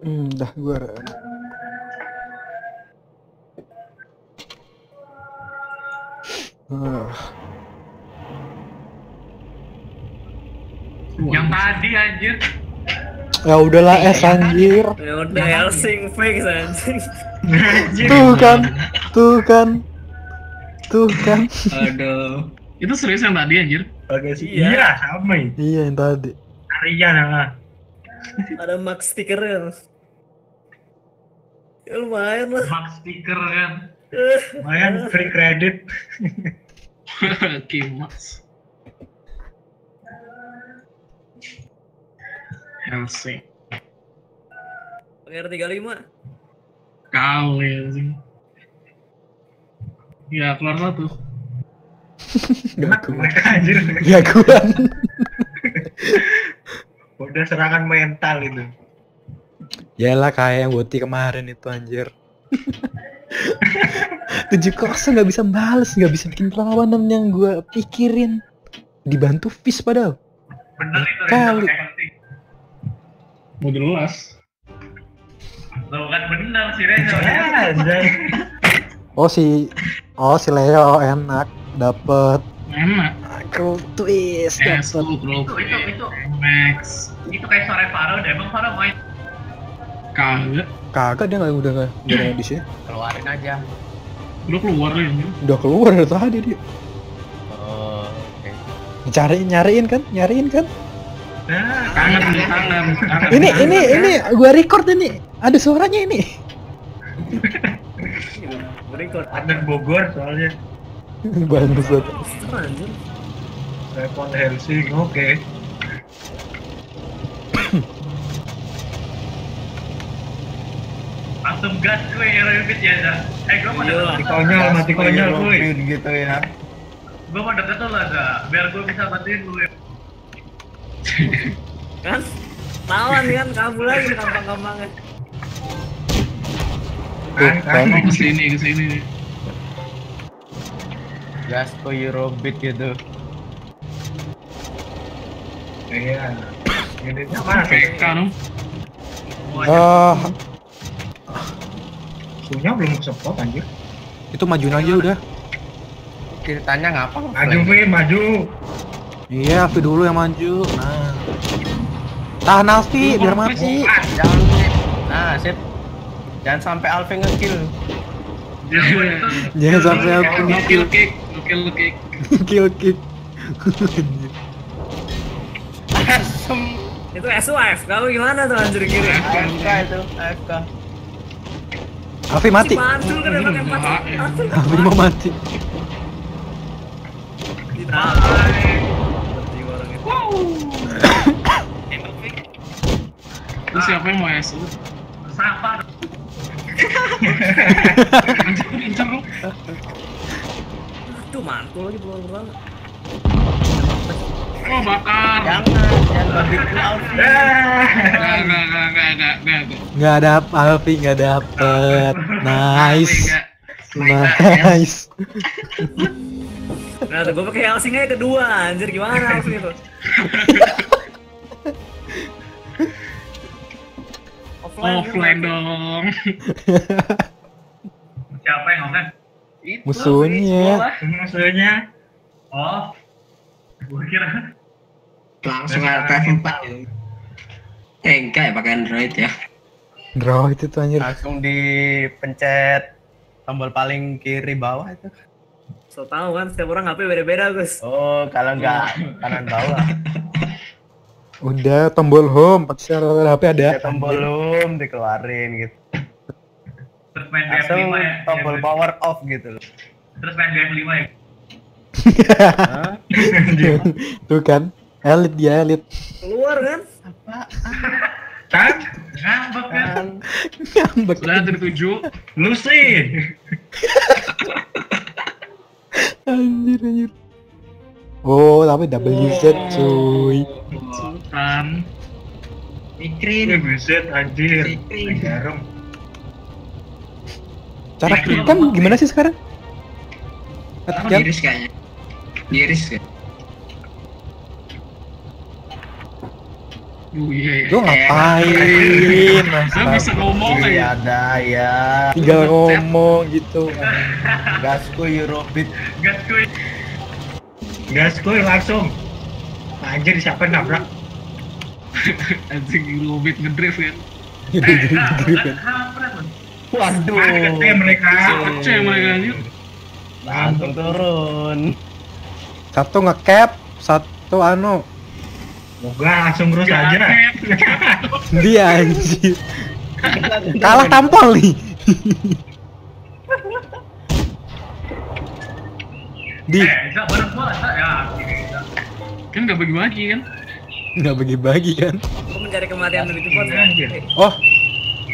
Hmm, dah gua. Ah, Yang tadi anjir. ya udahlah es anjir. Ya udah Helsing fake anjing. Tuh kan, tuh kan, tuh kan. Aduh. Itu serius yang tadi anjir. Oke sih. Iya. Iya, sama ini. Iya yang tadi. Arya nah. Ada max stikernya. Ya lumayan lah. Max stiker kan. Lumayan free credit. Kimas. Helsing. Pakai R35. Kali sih. Ya keluar satu. Anjir. Jagoan. Udah serangan mental itu. Yalah kayak yang Woti kemarin itu anjir. Tujuh kosong nggak bisa bales, nggak bisa bikin perlawanan yang gua pikirin. Dibantu Fis padahal. Bener itu Kali. Mau jelas. Tuh kan bener sih Reza. Ya. Oh si, oh si Leo enak, dapet Enak. Crow twist, Es dapet. tuh bro. Itu itu itu. Max. Itu kayak sore Faro deh. Emang Faro main. Kagak. Kagak dia nggak udah nggak udah di sini. Keluarin aja. Udah keluar ya. anjir. Udah keluar dari tadi dia. Oh, oke. Cariin, nyariin kan, nyariin kan. Nah, Kangen nih kangen. kangen. Ini ini ini gua record ini. Ada suaranya ini. Record. ada Bogor soalnya. Bangsat. Telepon Helsing, oke. Langsung gas gue ya Revit ya. Zah. Eh gue mau Iya. deket Mati konyol, mati konyol, kuy. gitu ya. Gue mau deket tuh lah Zah. Biar gue bisa bantuin lu ya. Kan? Tawan kan kabur lagi gampang-gampangnya. Kan, kan. Ke sini ke sini. Gasko Eurobit gitu. Iya. Ini mana? PK dong. Ah, Sunya belum support anjir. itu majuin aja udah. Ceritanya ngapa? Maju, Vi, maju. Iya, Alfi dulu yang maju. Nah. Tahan Alfi biar mati. Jangan sip. Nah, sip. Jangan sampai Alvin ngekill. Jangan sampai Alfi No kill kick, kill kick. Asem. Itu SU AFK lu gimana tuh anjir kiri? AFK itu, AFK. Mati. Mantul kan. Mantul. Alfi mau mati. Lu siapa yang mau SU? Siapa? Anjir, lu. Tuh mantul lagi peluang banget. Oh bakar. Jangan, jangan babikin Alvin. Enggak, enggak, enggak, enggak, enggak, enggak, enggak. Nggak ada Alfi nggak dapet. Nice. Enggak. Nice. Nah, tuh gue pakai Helsing aja kedua anjir gimana Helsing itu? Offline. Offline dong. Siapa yang ngomong? Itu. Musuhnya. Musuhnya. Oh. Gua kira. Langsung LPF 4 ya. Eh, enggak ya pakai Android ya. Draw itu tuh anjir. Langsung dipencet tombol paling kiri bawah itu. So tau kan setiap orang HP beda-beda Gus. Oh, kalau enggak kanan bawah. Udah tombol home, pasti ada HP ada. Ya tombol home dikeluarin gitu. Terus main Langsung BM5 ya. tombol power off gitu loh. Terus main BM5 ya. Hah? tuh kan. Elit dia elit. Keluar kan? Kan? Ngambek kan. Kan Ngambek. Sudah dari tujuh. Lu sih. Anjir anjir. Oh, tapi WZ cuy. Kan. Ini buset anjir. Jarum. Cara kan gimana sih sekarang? Kan? Iris kayaknya. Iris kan. Oh iya, iya. Lu ngapain? Lu Masa bisa ngomong Iya ya. ada ya. tinggal ngomong gitu. Gasku Eurobit. Gas kuy. Gas kuy langsung. Anjir siapa yang nabrak? Anjing Robit ngedrift kan. Gitu kan. Waduh. Eh mereka. Kocak mereka anjir. Langsung turun. Satu ngecap, satu anu. Moga langsung terus aja. Dia anjir. Kalah tampol nih. Di Eh, bareng gua, ya. Kan gak bagi-bagi kan? nggak bagi-bagi kan? Gua mencari kematian lebih cepat. Anjir. Oh,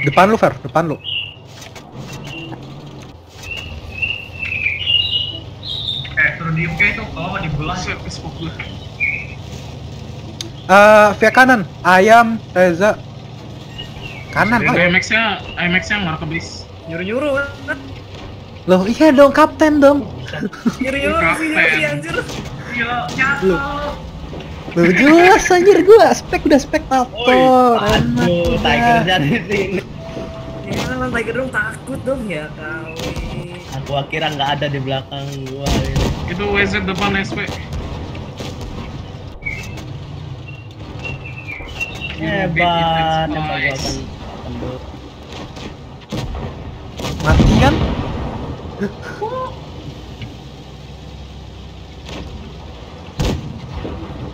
depan lu Fer, depan lu. Eh, suruh diem kayak itu, kalau mau dibelah ya, Facebook. Eh, via kanan, ayam, Reza. Kanan, oh. IMAX-nya, IMAX-nya nggak kebis. Nyuruh-nyuruh kan. Loh, iya dong, kapten dong. Nyuruh-nyuruh sih Kapten. sih anjir. Gila, nyatu. Loh, jelas anjir gua spek udah spektator. Aduh, Tiger udah. jadi sini. Ya kan Tiger dong takut dong ya kali. Aku kira nggak ada di belakang gua. Itu WZ depan SP. Hebat. Mati kan?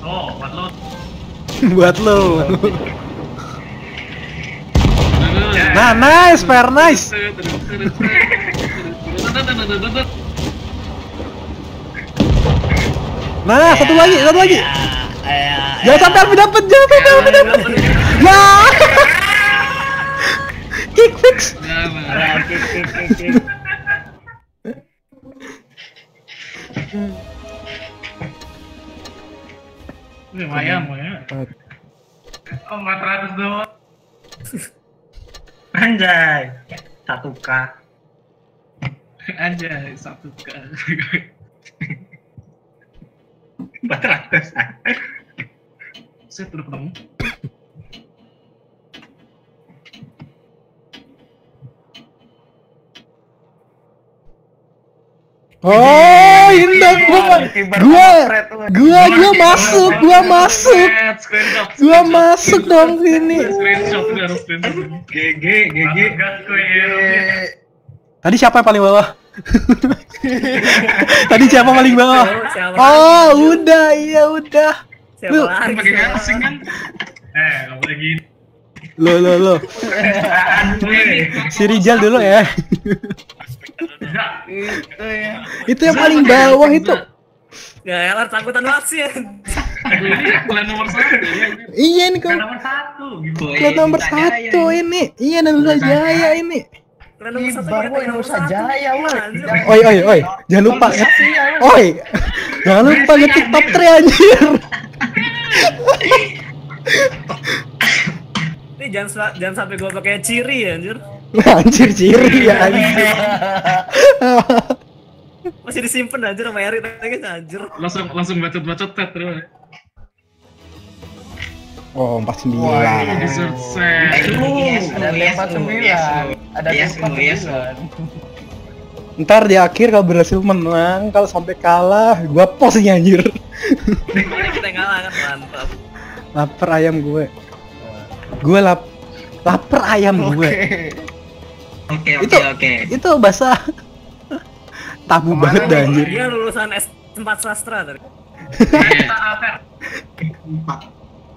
Oh, buat lo. Buat lo. Nah, nice, fair nice. Nah, satu lagi, satu lagi. Eh, eh, jangan sampai aku dapat, jangan sampai aku dapat. Ya. Kick fix. Lumayan, lumayan. Oh, 400 doang. Anjay. 1K. Anjay, 1K. empat ratus saya udah ketemu Oh, indah gua. Gua gua gua masuk, gua masuk. Gua masuk dong sini. GG GG. Tadi siapa yang paling bawah? Tadi siapa paling bawah? Oh, siapa Oh, udah, iya udah. Siapa Lu-? Pakai gasing kan? Eh, nggak boleh gitu. Lo lo lo. Si Rijal dulu ya. Itu ya. Itu yang paling bawah itu. Ya elah takutan banget sih. Bulan nomor satu ya. Iya ini kok. nomor satu. Gitu. Klub nomor satu ini. Iya Nanda Jaya ini. Nusa satu. Jaya. Anjir. Oi oi oi. Jangan lupa nge Oi. Jangan lupa ngetik top 3 anjir. Ini jangan jangan sampai gua pakai ciri ya anjir. Anjir ciri ya anjir. Masih disimpan anjir sama Eri tadi anjir. Langsung langsung bacot-bacot tet terus. Oh, Wah, 49. Dessert Eh, set. ini Ada no, sembilan. yes, no. Ada Yes, tempat no, yes, no. sembilan. Ntar di akhir kalau berhasil menang, kalau sampai kalah, gua pos nih anjir. Kita yang kalah kan mantap. Laper ayam gue. Gue lap lapar ayam gue. Oke, oke, Itu- oke. Itu bahasa tabu banget dah anjir. Dia lulusan S4 sastra tadi. Kita.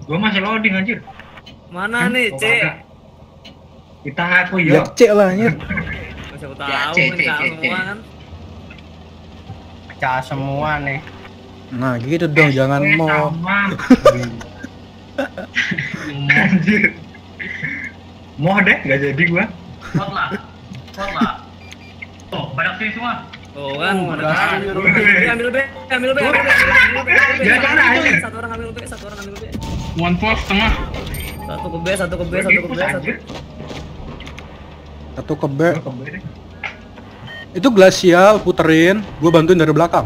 Gua masih loading anjir. Mana nih, Oh, C? ada. Kita aku Ya yo. cek lah anjir. Siapa Ya, tahu C, kan C, kan. Pecah semua nih. Nah gitu dong, jangan Eh, mau. sama. Anjir. Mau deh, nggak jadi gua. Hot lah. Hot lah. Oh, banyak sini semua. Oh kan, Oh, dulu. Ambil, B, ambil B, ambil B, ambil B, ambil B. Satu orang ambil B, satu orang ambil B. One fourth tengah. Satu ke B, satu ke B, satu ke B, satu. Satu ke B. Gua. Itu glasial puterin, gue bantuin dari belakang.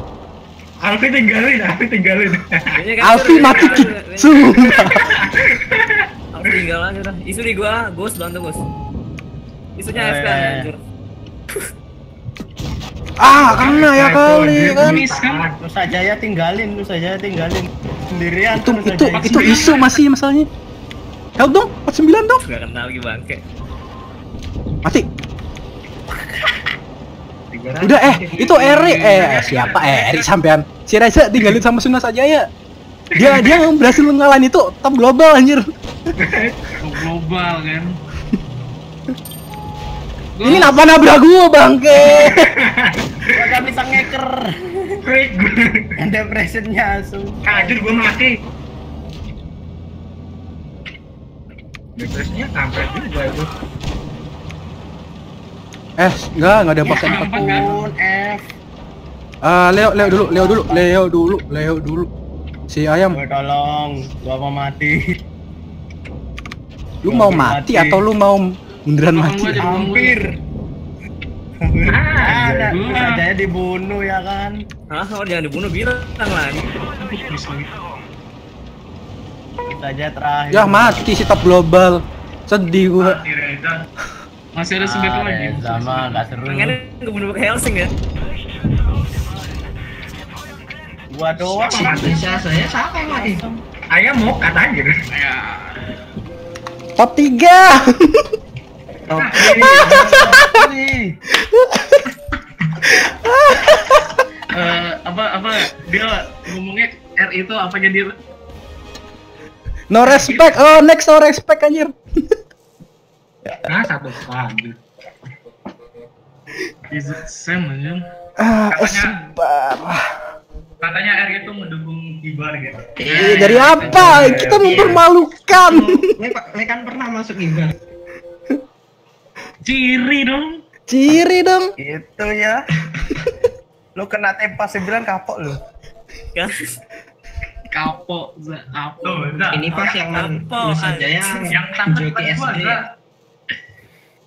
Alfi tinggalin, Alfi tinggalin. Kan Alfi mati kick. Sumpah. Aku tinggal aja udah. Isu di gua, Gus bantu Gus. Isunya FK iya. anjir. Ah, kena ya kali kan. Kan? Nusa Jaya tinggalin, Nusa Jaya tinggalin. Sendirian Itu tuh itu itu isu masih masalahnya. Help dong, 49 dong. Gak kenal lagi bangke. Mati. Udah eh, itu Eri eh siapa Eri sampean? Si Reza tinggalin sama Suna saja ya. Dia dia yang berhasil ngalahin itu top global anjir. global kan Ini kenapa nabrak gua bangke? Gua gak bisa ngeker. Freak. Ada presentnya langsung. Anjir gue mati. Depresinya kampret juga itu. Eh, enggak, enggak ada pakai empat. Empat kan? Pun F. Ah, Leo, Leo dulu, Leo dulu, Leo dulu, Leo dulu. Si ayam, Gua tolong, gua mau mati. lu mau mati atau lu mau munduran mati? Hampir. Ah, Ada, Jaya dibunuh ya kan. Hah, oh jangan dibunuh bilang lah. Nusa Jaya terakhir. Ya mati si top global. Sedih gua. Mati Reza masih ada senjata Ah, lagi mah nggak seru. Pengennya ngebunuh pakai Helsing ya. Gua doang. Siapa mati? Saya siapa yang mati? Ayam mau kata anjir. ya Top 3. Nih. eh, apa apa dia ngomongnya R itu apa jadi No respect. Oh, next no respect anjir. Nah satu lagi. is it same aja Ah, Katanya- katanya R itu mendukung Kibar gitu Eh, dari apa? Kita mempermalukan. Ini kan pernah masuk ibadah. Ciri dong Ciri dong. Itu ya. Lu kena tempa 9 kapok lu. Kan? kapok Za. Ini pas yang Nusa Jaya yang tangkap joki SD.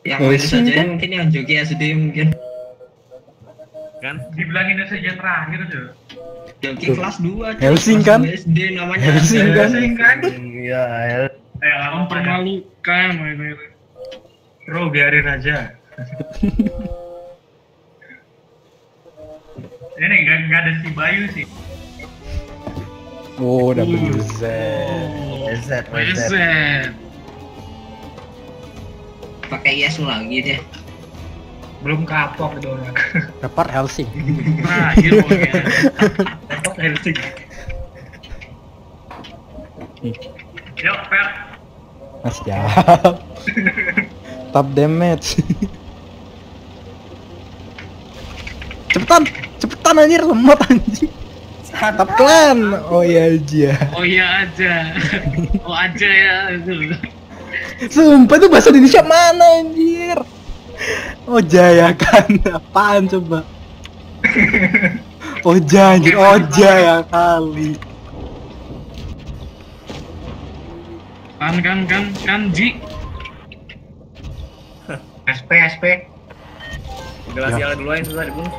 Yang Oh, kan? mungkin yang joki SD mungkin. Kan? dibilangin saja terakhir tuh Joki kelas 2 Helsing kan? SD namanya. Helsing kan? Helsing kan? Iya, ya. eh mempermalukan gitu. Bro biarin aja. ini nggak nggak ada si Bayu sih Oh. WZ, WZ. Buset. Pakai Yesu lagi deh. Belum kapok itu orang. Dapat Helsing. pokoknya Kapok Helsing. yuk Per Mas siap. Top damage. cepetan, cepetan anjir lemot anjir. Top clan. Oh iya aja. oh iya aja oh aja ya Sumpah itu bahasa Indonesia mana anjir? Oh jaya kan apaan coba? Oja anjir, Oja ya kali. kan kan kan kan Ji SP SP. Gelas Ya. yang dulu yang susah dibunuh.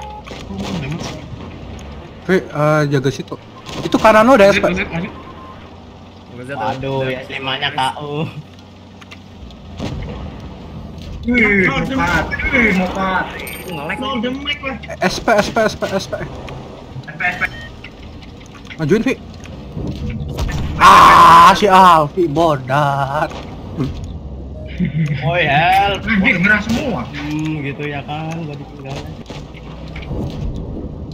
Wih, eh, jaga situ. Itu kanan lo ada Buset, SP. Waduh, ya nya KO. Wih, mokat. Wih, mokat. Itu nge-lag No lagi. the mic lah. SP, SP, SP, SP. SP SP Majuin, Vi. Ah, si Alfi bodat. Woi, help. Anjir, merah semua. Hmm, gitu ya kan, gak ditinggalin.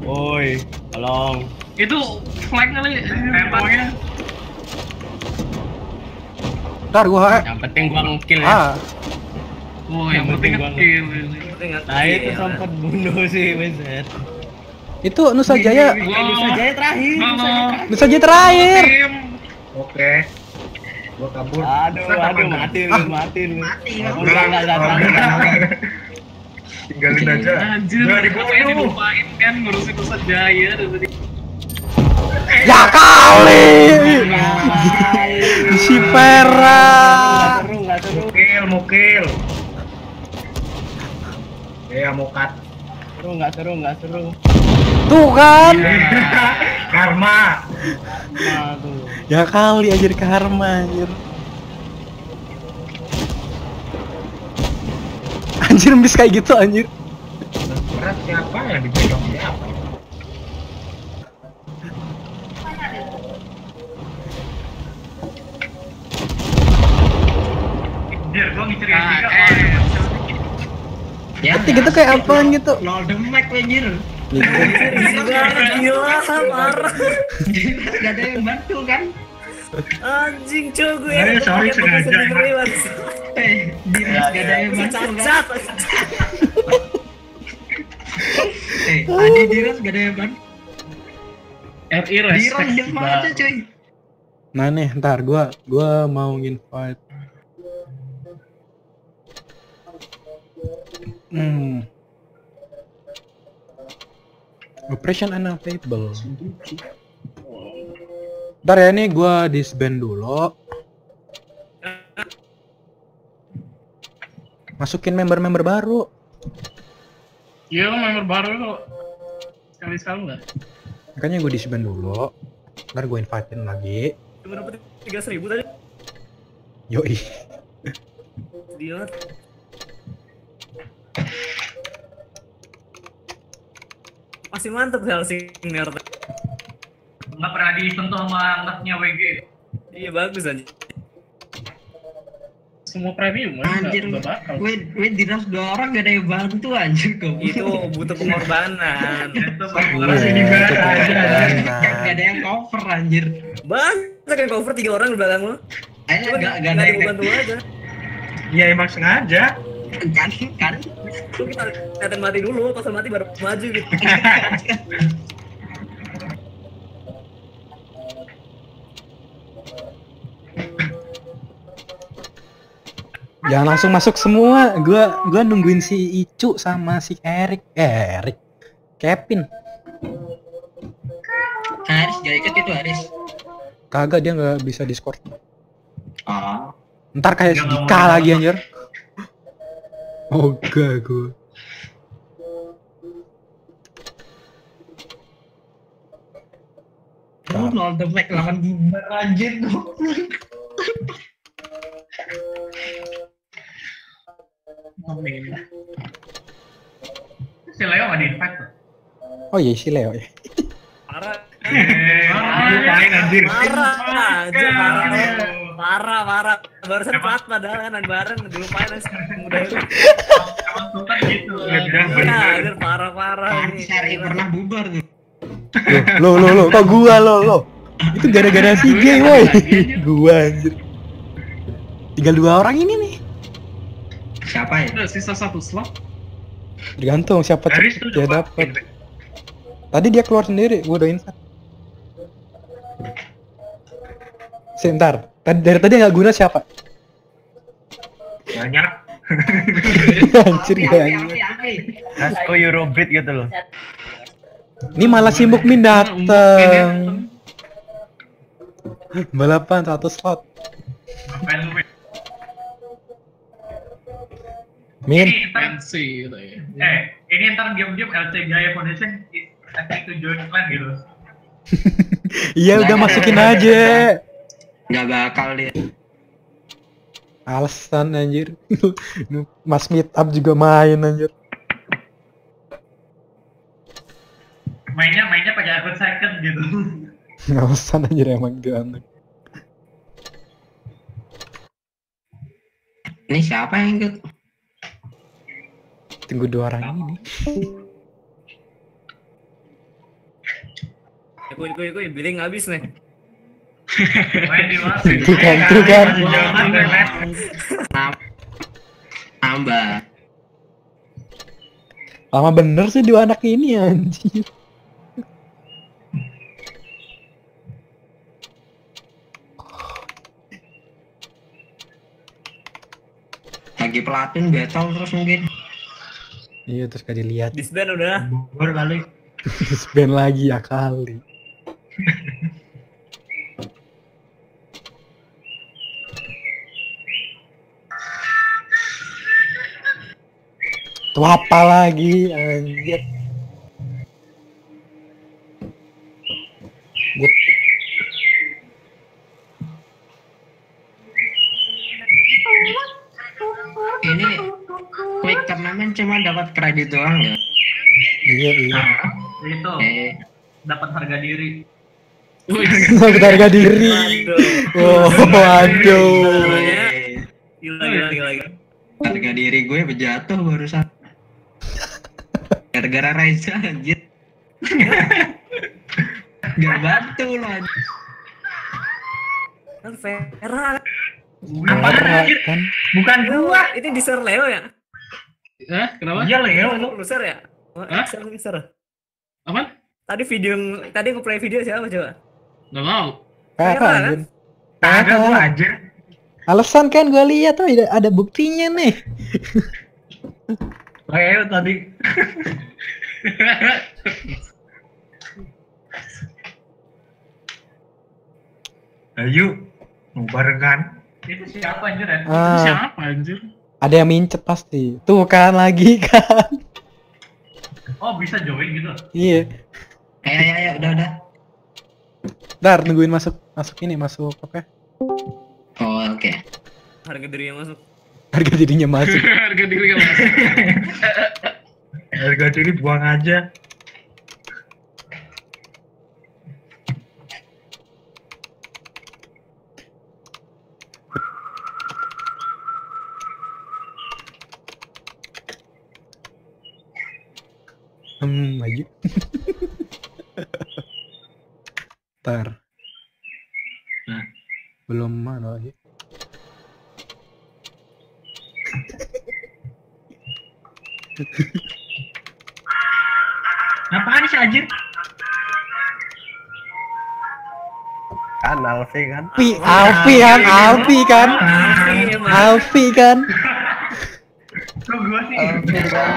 Woi, tolong. itu flag kali pokoknya Ntar gua eh. Yang penting gua ngekill ya. Ah, oh yang Yang penting penting kan banget. kill Itu ingat Nah, iya, itu kan? sempat bunuh sih, WZ. itu Nusa Jaya. Eh, Nusa Jaya terakhir. Nusa Jaya terakhir. Oke. Gua kabur. Aduh, aduh, mati lu, mati lu. Mati Enggak, enggak, enggak, enggak, enggak. Tinggalin aja. Anjir, dibunuh. dilupain kan ngurusin Nusa Jaya dari tadi. Ya kali. Si Pera. Mukil, mukil. Ya, mokat. Seru, nggak seru, nggak seru. Tuh kan. Karma. Aduh. Ya kali anjir karma anjir. Anjir bis kayak gitu anjir. Berat siapa yang dipegang siapa? Anjir gua ngiceri tiga. Ya, gitu kayak apaan gitu? Nol demek anjir. Banget gila parah. Gak ada yang bantu kan? Anjing cuy gue. Eh, sorry, sengaja. Eh, Diras gak ada yang bantu kan? Eh, tadi Diras gak ada yang bantu. RI Diras diem aja cuy. Nah nih, ntar gua gua mau invite. Hmm. Operation unavailable. Ntar ya nih gua disband dulu. Masukin member-member baru. Iya, lo member baru lo. Sekali-sekali nggak? Makanya gue disband dulu. Ntar gue invitein lagi. Cuma dapat tiga ribu tadi. Yoi. Dia masih mantep Helsingner Nggak pernah disentuh sama anaknya WG. iya bagus aja Semua premium, Anjir, wait, wait Diras dua orang gak ada yang bantu anjir kok. itu butuh pengorbanan Itu Iya, pengorbanan. Gak ada yang cover anjir. banyak kan cover tiga orang di belakang lo Ayo gak, gak nggak ada ada yang bantu aja Ya emang sengaja. Kan kan. Lu kita liatin mati dulu pas mati baru maju gitu Jangan langsung masuk semua. Gua gua nungguin si Icu sama si Erik. Eh, Erik. Kevin. Haris gak ikut itu Haris. Kagak dia nggak bisa Discord. Oh. Ntar kayak Dika lagi anjir. Oke gua. Lu nol the back lawan Gimbar anjir gua. Si Leo nggak di-invite tuh. Oh iya si Leo ya. parah Eh, anjir. parah aja parah Aduh. Parah parah barusan plat padahal kan bareng dilupain aja udah itu Emang Sultan gitu. Ya, parah parah hari pernah bubar tuh. Lo lo lo kok gua lo lo. Itu gara-gara si G woi. gua anjir. Tinggal dua orang ini nih. Siapa ya? Sisa satu slot. Tergantung siapa cepet dia dapat. Tadi dia keluar sendiri, gua udah invite. Sebentar, tadi dari tadi nggak guna siapa? Banyak. Anjir api. Nasko Eurobreed gitu loh. Ini malah si Mukmin dateng. Balapan satu slot. Min, Ini ntar, eh, ini ntar diam-diam LC Gaya Foundation to join clan gitu. iya udah masukin aja. Gak bakal dia. Alasan anjir. Mas meet up juga main anjir. Mainnya mainnya pakai akun second gitu. Alasan anjir emang dia anak. Ini siapa yang ikut? Tunggu dua orang ini nih. kuy kuy kuy billing habis nih Main di mana? Tuh kan, tuh kan. Nambah. Lama bener sih dua anak ini anjir. Lagi pelatih battle terus mungkin. Iya terus gak dilihat. disband udah Bubar kali. Spend lagi ya kali. Tuh apa lagi anjir. Gua Ini quick turnamen cuma dapat kredit doang ya. Iya iya. Itu Eh, dapat harga diri. Dapat harga diri. Oh, waduh. Gila, gila, gila, gila. harga diri gue berjatuh barusan. Gara-gara Raisa anjir. Gak bantu lo anjir. Kan Vera. Marah kan. Bukan gua. Ini di share Leo ya? Eh, kenapa? Iya Leo lu. Lu share ya? Oh, Hah? share, share. Apa? Tadi video yang- tadi nge-play video siapa coba? Nggak mau. Kakak Merah, kan? anjir. Kagak gua anjir. Alasan kan gue lihat tuh ada, ada buktinya nih. Leo tadi. Ayo, mau barengan. Itu siapa anjir ya? Ah, Siapa anjir? ada yang mincet pasti. Tuh kan lagi kan. Oh bisa join gitu. Iya. Ayo, ayo, ayo, udah, udah. Ntar nungguin masuk masuk ini masuk apa? ya? Oh, oke. Harga diri yang masuk. Harga dirinya masuk. Harga diri kan mas. Harga diri buang aja. Hmm, maju. Ntar. Nah. Belum mana lagi. Apaan sih anjir? Kan Alfi kan. Alfi, Alfi kan, Alfi kan. Alfi kan. Kok gua sih? Alfi kan.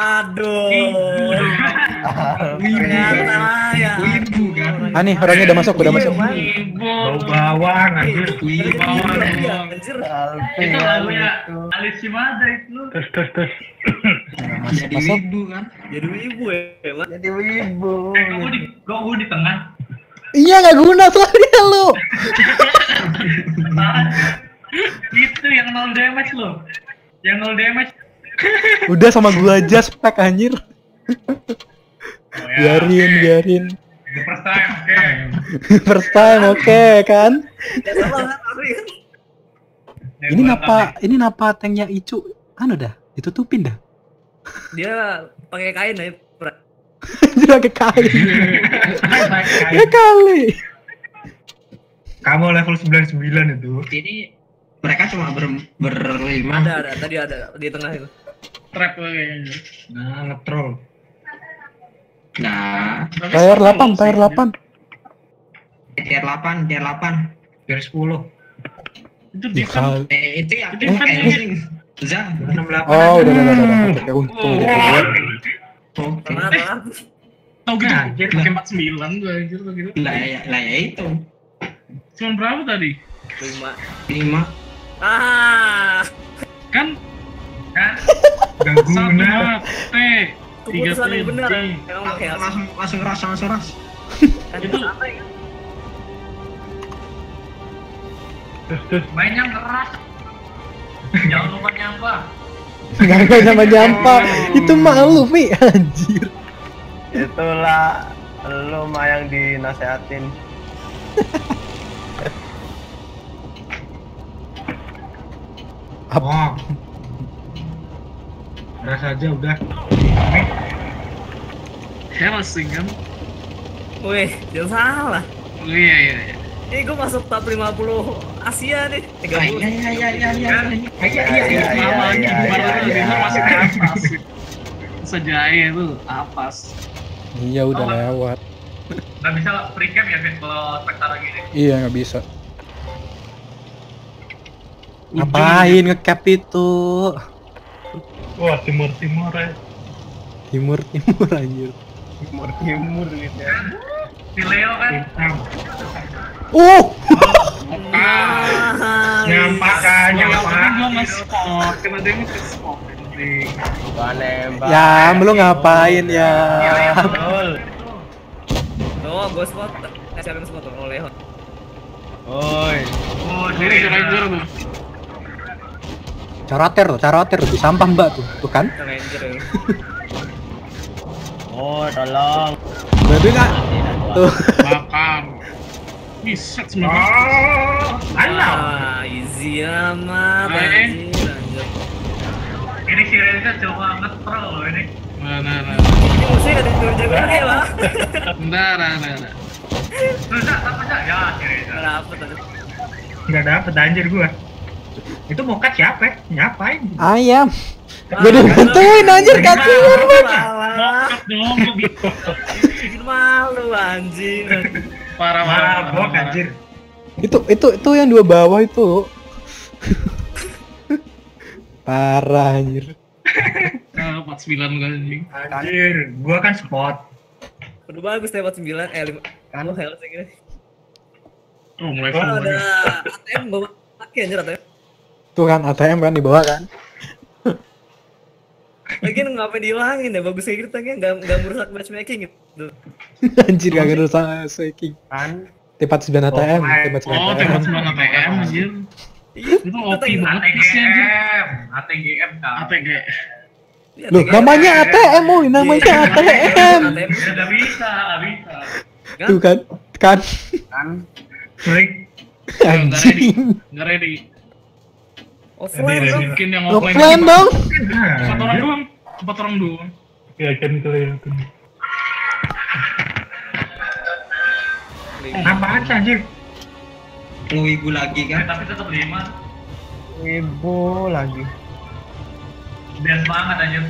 Aduh. Ya. Wibu kan? Ah nih orangnya udah masuk, udah masuk. Bau bawang anjir. Iya, iya, anjir. Alfi Itu lagunya Shimada itu. Terus terus terus. Masuk, Jadi masuk. wibu kan? Jadi ibu ya. Jadi wibu. Eh kok gua di kok gua di tengah? Iya nggak guna soalnya lu. Itu yang nol damage lo. Yang nol damage. Udah sama gua aja spek anjir. Oh, ya, Biarin, biarin. The first time, oke. First time oke kan. Ya salah kan, Ini napa ini napa tanknya Icu anu dah ditutupin dah. Dia pakai kain ya. Pra. Anjir pakai kain. Ya kali. Kamu level 99 itu. Ini mereka cuma ber, berlima. Ada, ada, tadi ada di tengah itu. Trap kayaknya. Nah, ngetrol. Nah, Tier 8, tier 8. tier 8, tier 8. Tier 10. Itu Ya di. Eh, itu yang Itu pakai kan- anjing. Zang. 68. Oh, udah udah udah udah. Pakai untung gitu. Oke. Tau gitu, anjir. pakai 49 gua anjir tuh gitu. Lah ya, lah ya itu. Cuma berapa tadi? Lima. 5. Ah, Kan Kan? Guna. T, keputusan yang benar. Emang pakai. Langsung langsung ras langsung ras. Kan Itu-? Terus terus. Mainnya keras. Jangan lupa nyampah. Nggak sama nyampah. Itu malu, Vi. Anjir. Itulah lu mah yang dinasehatin. Oh. Ras aja udah. Helsing kan? Wih, jangan salah. Oh, iya iya iya. Ini gue masuk top 50 Asia nih. Ah, Iya 30. iya iya iya iya. Kan? Iya iya iya, iya. iya. Lama lagi iya, iya, iya, masih iya. ke atas. Sejaya itu apas. Iya udah Oh. lewat. Nggak bisa free camp ya Fit kalau sektara gini. Iya nggak bisa. Ngapain ngecap itu? Wah, timur timur ya. Timur timur anjir. Timur timur gitu ya. Si Leo kan. Uh, Ah, Nyampak kan, Gua nyampak. kan gua nggak spot, kena dia spot. nembak. ya lu ngapain ya? Betul. Oh, gue spot. Eh, siapa yang spot? Oh, Leon. Oi. Oh, Ini si Ranger tuh. Carater tuh, carater tuh, di sampah mbak tuh, tuh kan? Ya. Oh, tolong. Berarti nggak? Tuh, Bakar. Bisa alam. Ah, easy amat. Ini si Reza coba ngetro loh ini. Nah, nah, nah. Ini musuhnya ada dua jago ya, Pak. Bentar, nah, nah, nah. Terus tak apa tak? Ya si Reza. Kenapa tadi? Nggak dapet anjir gua. Itu mokat siapa? Ngapain? ayam. Gue dibantuin anjir kasihan banget. Dong, gitu. malu anjir. Parah, parah, anjir. Itu itu itu yang dua bawah itu. Parah anjir. Ah, 49 kan anjing. Anjir, gua kan spot. Udah bagus lewat 9 eh 5. Kan health segini. Oh, mulai Oh, Oh, ada ATM bawa lagi anjir ATM. Tuh kan ATM kan di bawah kan. Lagian ngapain dihilangin ya? Bagus kayak gitu tank nggak nggak merusak matchmaking gitu. anjir gak ada rusak shaking. Kan. T49 ATM, Oh, my T49 Oh, ATM. tembak 9 ATM anjir. Itu OP banget anjir. ATGM, kan. ATG. Iya, Loh, ATM. namanya ATM, oh, namanya Iya, ATM. ATM. Ya nggak bisa, nggak bisa. Tuh kan, kan. Kan. Klik. Anjing. Nggak ready. Offline dong. Mungkin yang Offline dong. Empat orang Nah, doang. Empat orang doang. ya kan kelihatan. Apaan sih anjir? Lu ibu lagi Eh, kan? Tapi tetap lima. Ibu lagi. Biar semangat anjir.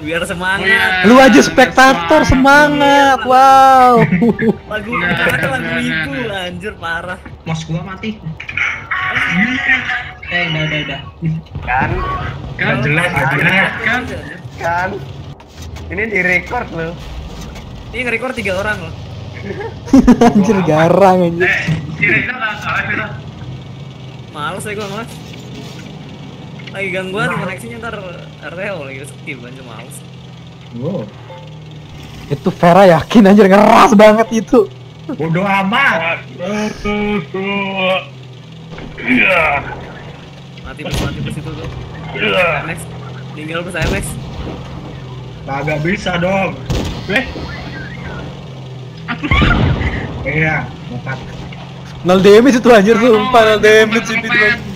Biar Oh, iya. semangat. Lu aja spektator semangat. Wow. Lagu Iya, kita lagu iya, ibu iya. anjir parah. Mos gua mati. Eh, udah, udah, udah. Kan. Kan Nggak jelas, jelas. Kan Kan. Ini di record loh. Ini nge-record tiga orang loh. anjir garang anjir. Eh, si Reza nggak nggak live itu. Males ya gua mas. Lagi gangguan koneksinya ntar RTL lagi skip anjir males. Oh, Itu Vera yakin anjir ngeras banget itu. bodoh amat. Mati plus mati plus itu tuh. MX. Tinggal plus MX. Kagak bisa dong. Eh. Iya, mokat. Nol damage itu anjir sumpah nol damage ngepet.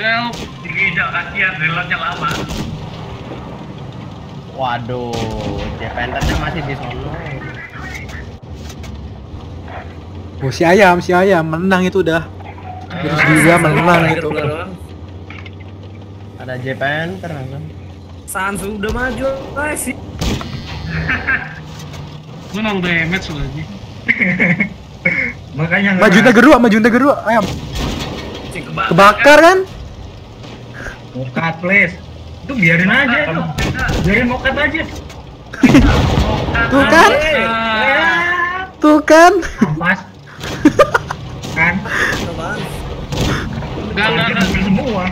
Help. Tidak kasihan, reloadnya lama. Waduh, Jepenternya masih di sono. Oh si ayam, si ayam menang itu udah. Terus juga menang itu. Ada Jepenter kan. Sansu udah maju guys sih. Nol damage lagi. Makanya Maju ngeras. gerua, maju gerua, ayam. Kebakar kan? Mokat please. Itu biarin aja tuh. Biarin mokat aja. Tuh kan? Tuh kan? Ampas. kan? Enggak, enggak, semua.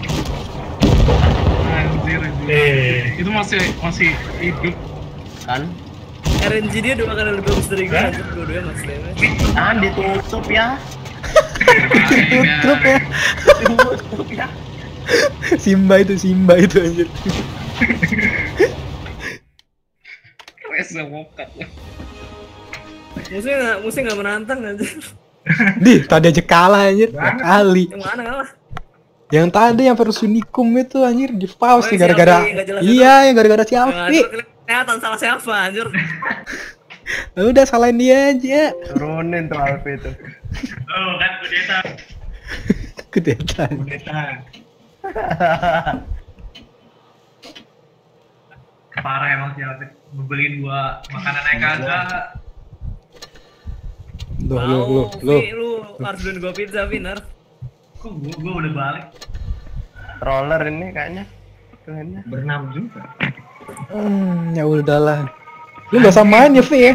Anjir, anjir. Eh. Itu masih masih hidup. Kan. RNG dia dua kali lebih bagus dari gue dua-duanya mas damage. Ah, ditutup ya. Tutup ya. Ditutup ya. Simba itu, Simba itu anjir. Reza mokat. Musuhnya nggak musuhnya nggak menantang anjir. Di, tadi aja kalah anjir. Kali. Yang mana kalah? Yang tadi yang versus Unicum itu anjir di pause Oh, gara-gara Iya, yang gara-gara si Alfi. kelihatan salah siapa anjir. Udah salahin dia aja. Turunin tuh Alfi itu. Oh kan kudeta. Kedetan. Kudeta. Parah emang sih Alvin. Ngebeliin gua makanan naik kagak. Loh, Mau, loh, loh. Vi, lu harus beliin gua pizza, Vinar. Kok gua, gua udah balik? Roller ini kayaknya. Kayaknya. Berenam juga. Hmm, ya udahlah. Lu gak usah main ya, Vi ya.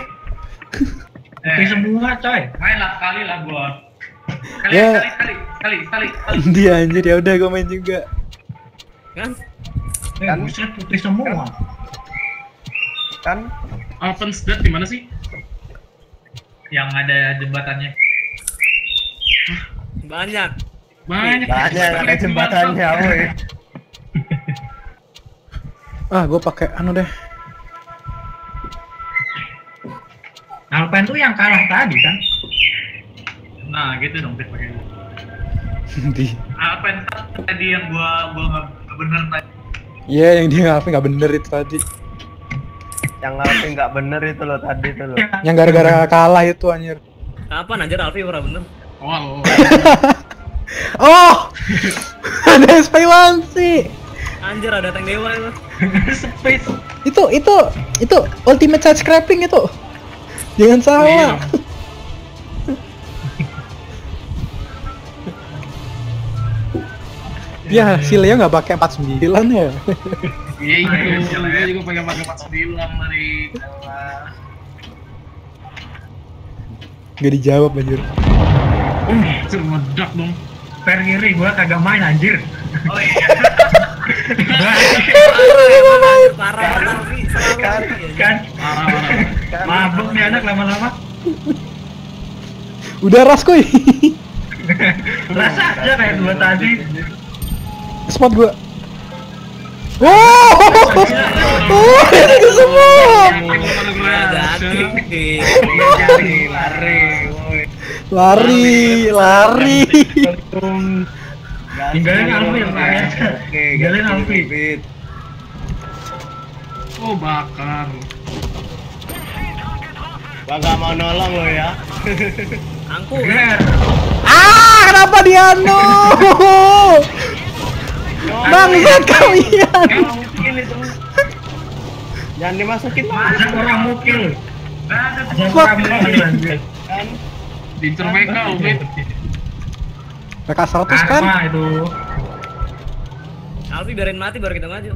Putih semua coy. main lah kali lah gua. Kali, Ya. kali, kali, kali, kali, kali. Dia anjir ya udah gue main juga. Kan? Eh, buset putih semua. Kan. Alphonse Dead di mana sih? Yang ada jembatannya. Banyak. Banyak. Banyak ada jembatannya, woi. Ah, gue pakai anu deh. Alpen tuh yang kalah tadi kan? Nah, gitu dong, pakai. Di. Apa yang tadi yang gua gua nggak bener tadi? Iya, yang dia ngapain nggak bener itu tadi. Yang ngapain nggak bener itu loh tadi itu loh. Yang gara-gara kalah itu anjir. Kapan anjir Alfi pernah bener? Oh, oh. Oh! Ada ekspansi. Anjir ada tank dewa itu. Space. Itu itu itu ultimate side scraping itu. Jangan salah. Ya, si Leo nggak pakai 49 ya. Iya itu. Gue juga pakai 49 dari. Nggak dijawab anjir. Uh, meledak dong. Per ngiri gua kagak main anjir. Oh iya. Parah, parah, Kan. Kan mabuk nih anak lama-lama. Udah ras kuy. Rasa aja kayak dua tadi. Spot gua. Wow! Oh, itu semua. Lari, lari. Lari, lari. Tinggalin Alfi yang. Oke, Tinggalin Alfi. Oh, bakar. Gua nggak mau nolong lo ya. Angku. Ah, kenapa dia no? Bangsat kalian. Jangan dimasukin Ada orang mukil. Orang mukil anjir. kan. Dincer mereka, Ubed. PK 100 kan? Karma itu. Alfi biarin mati baru kita maju.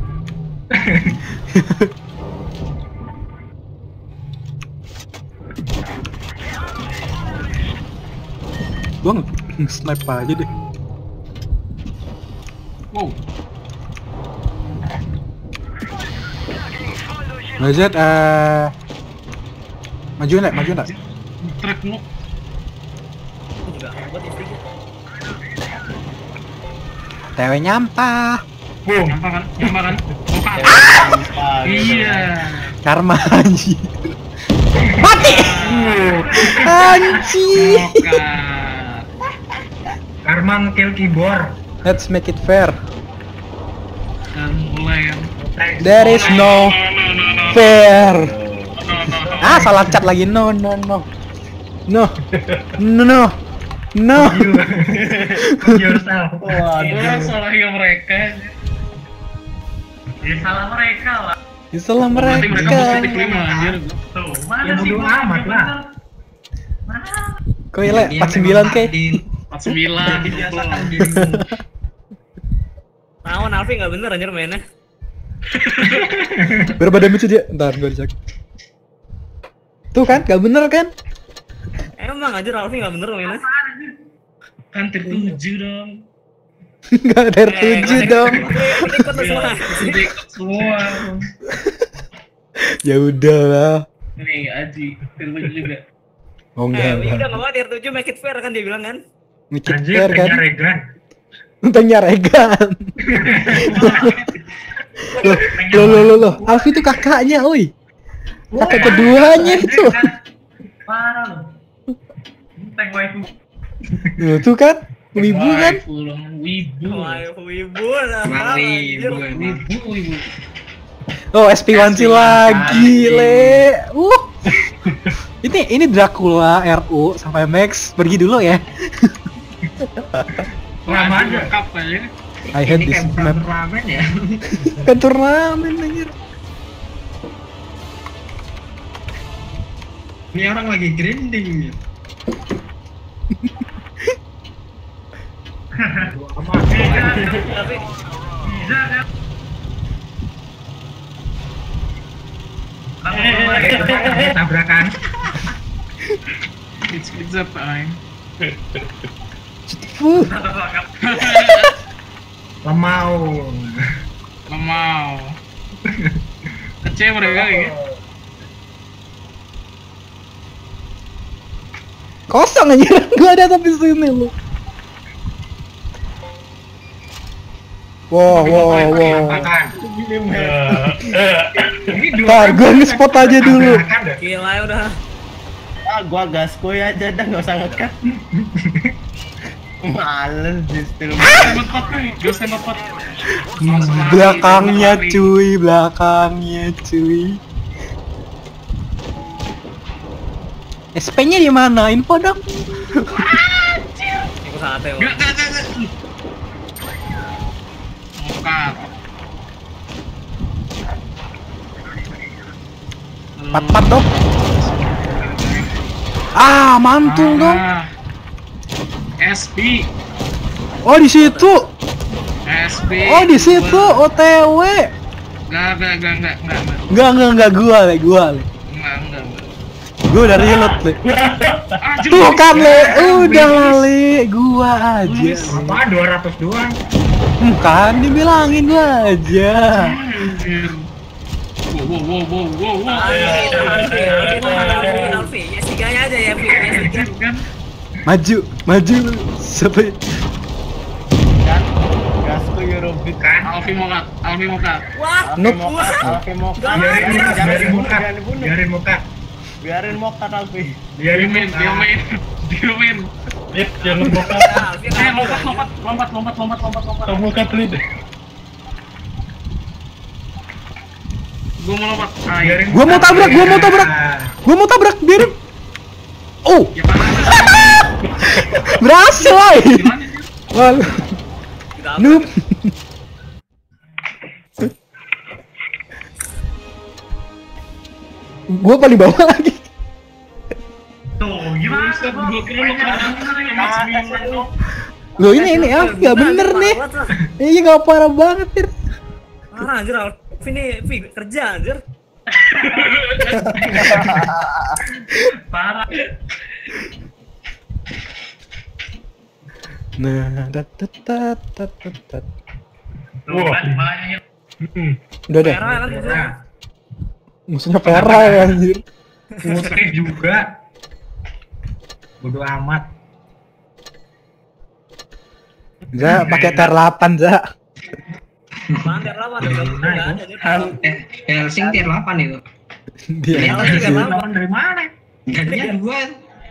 Gua nge-snipe aja deh. Wow. Eh maju enggak? Maju enggak? Trek lu. Enggak, buat istri gua. TW nyampah. Boom. Nyampah kan? Nyampah kan? Buka. Sampah, gitu. Iya. Karma anjir. Mati. Anjir. Kill keyboard. Let's make it fair. There is no fair. Ah, salah cat lagi. No, no, no. No. No, no. No. Yourself. Itu salahnya mereka. Ya salah mereka lah. Ya salah mereka positif mereka. lima anjir. Tuh, Ya mana sih amat lah. Kok ya, Le? 49 ke? 49 Biasakan betul. dirimu. Tahun Alfi nggak bener anjir mainnya. Berapa damage dia? Ntar gua dicek. Tuh kan, gak bener kan? Emang anjir Alfi nggak bener mainnya. Kan tertuju dong. Gak ada Eh, tujuh nggak dong. ikut- lu semua. Ikut semua. Ya udah lah. Nih, Aji, tertuju juga. Oh Eh, enggak. udah enggak. nggak mau tier 7 make it fair kan dia bilang kan. Mikir Anjir, fair kan? Regan. Tanya Regan. Loh, loh, loh, loh. Alfi itu kakaknya, oi. Kakak keduanya itu. Parah loh. Tank waifu. Loh, tuh kan? Wibu kan? Wibu. Wah, ibu lah. Wibu, wibu. Oh, SP1 lagi, Le. Uh. Ini ini Dracula RU sampai Max pergi dulu ya. Aja. I hate Ini this map. turnamen ya. Kan turnamen anjir. Ini orang lagi grinding. ya. Tabrakan. It's pizza time. Fuh. Lemau. Lemau. Kecil mereka ya. Kosong anjir. Gua ada tapi sini lu. Wow, wow, wow. Makan. Ini dua Ntar gua nge-spot aja dulu. Gila udah. Ah, gua gas koi aja dah nggak usah ngekat. Males justru. Tembak pot. Belakangnya cuy, belakangnya cuy. SP-nya di mana? Info dong. Ikut sate. Gak, gak, gak, gak. Buka. Pat pat dong. Ah, mantul dong. Ah. SP, Oh, di situ. SP. Oh, di situ OTW. Gak, gak, gak, gak, gak, gak, Enggak, enggak, enggak gua, le, gua, le. gak, enggak, enggak. Gua udah reload, le. Anjir, Tuh kan, le. Udah, le. Gua aja. Apa 200 doang? Hmm, kan dibilangin gua aja. Wow, wow, wow, wow, wow, wow. Alfi, Alfi, Alfi, Alfi. Yes tiganya aja ya, Fi. Maju, maju. Siapa? Gas koi Eurobit kan. Alfi Alfi. Wah, Alfi cut. Biarin muka, biarin muka. Biarin muka. Biarin Alfi. Biarin muka. Lip, jangan muka. Alfi Eh, lompat, lompat, lompat, lompat, lompat, lompat, muka. Gua mau lompat. Ah, iya. Biarin Gua mau muka. tabrak, gua mau tabrak. Gua mau tabrak, biarin. Oh, Ya. berhasil, Kita apa? noob. Gua paling bawah lagi. Tuh, gimana? Kira dong. Loh ini ini ah, nggak bener nih. Iya nggak parah banget Fir. Parah anjir Alfi nih, Fi kerja anjir. Parah. Nah, tat tat tat tat tat, Wah. yang Udah deh. Musuhnya. Musuhnya Vera ya anjir. Musrik juga. Bodoh amat. Za pakai tar 8 Za. Apaan tier lawan? Tiga puluh nggak ada. Eh, Helsing tier 8 itu. Dia Ternyata Helsing tier juga. delapan. Lawan dari mana? Guardnya dua.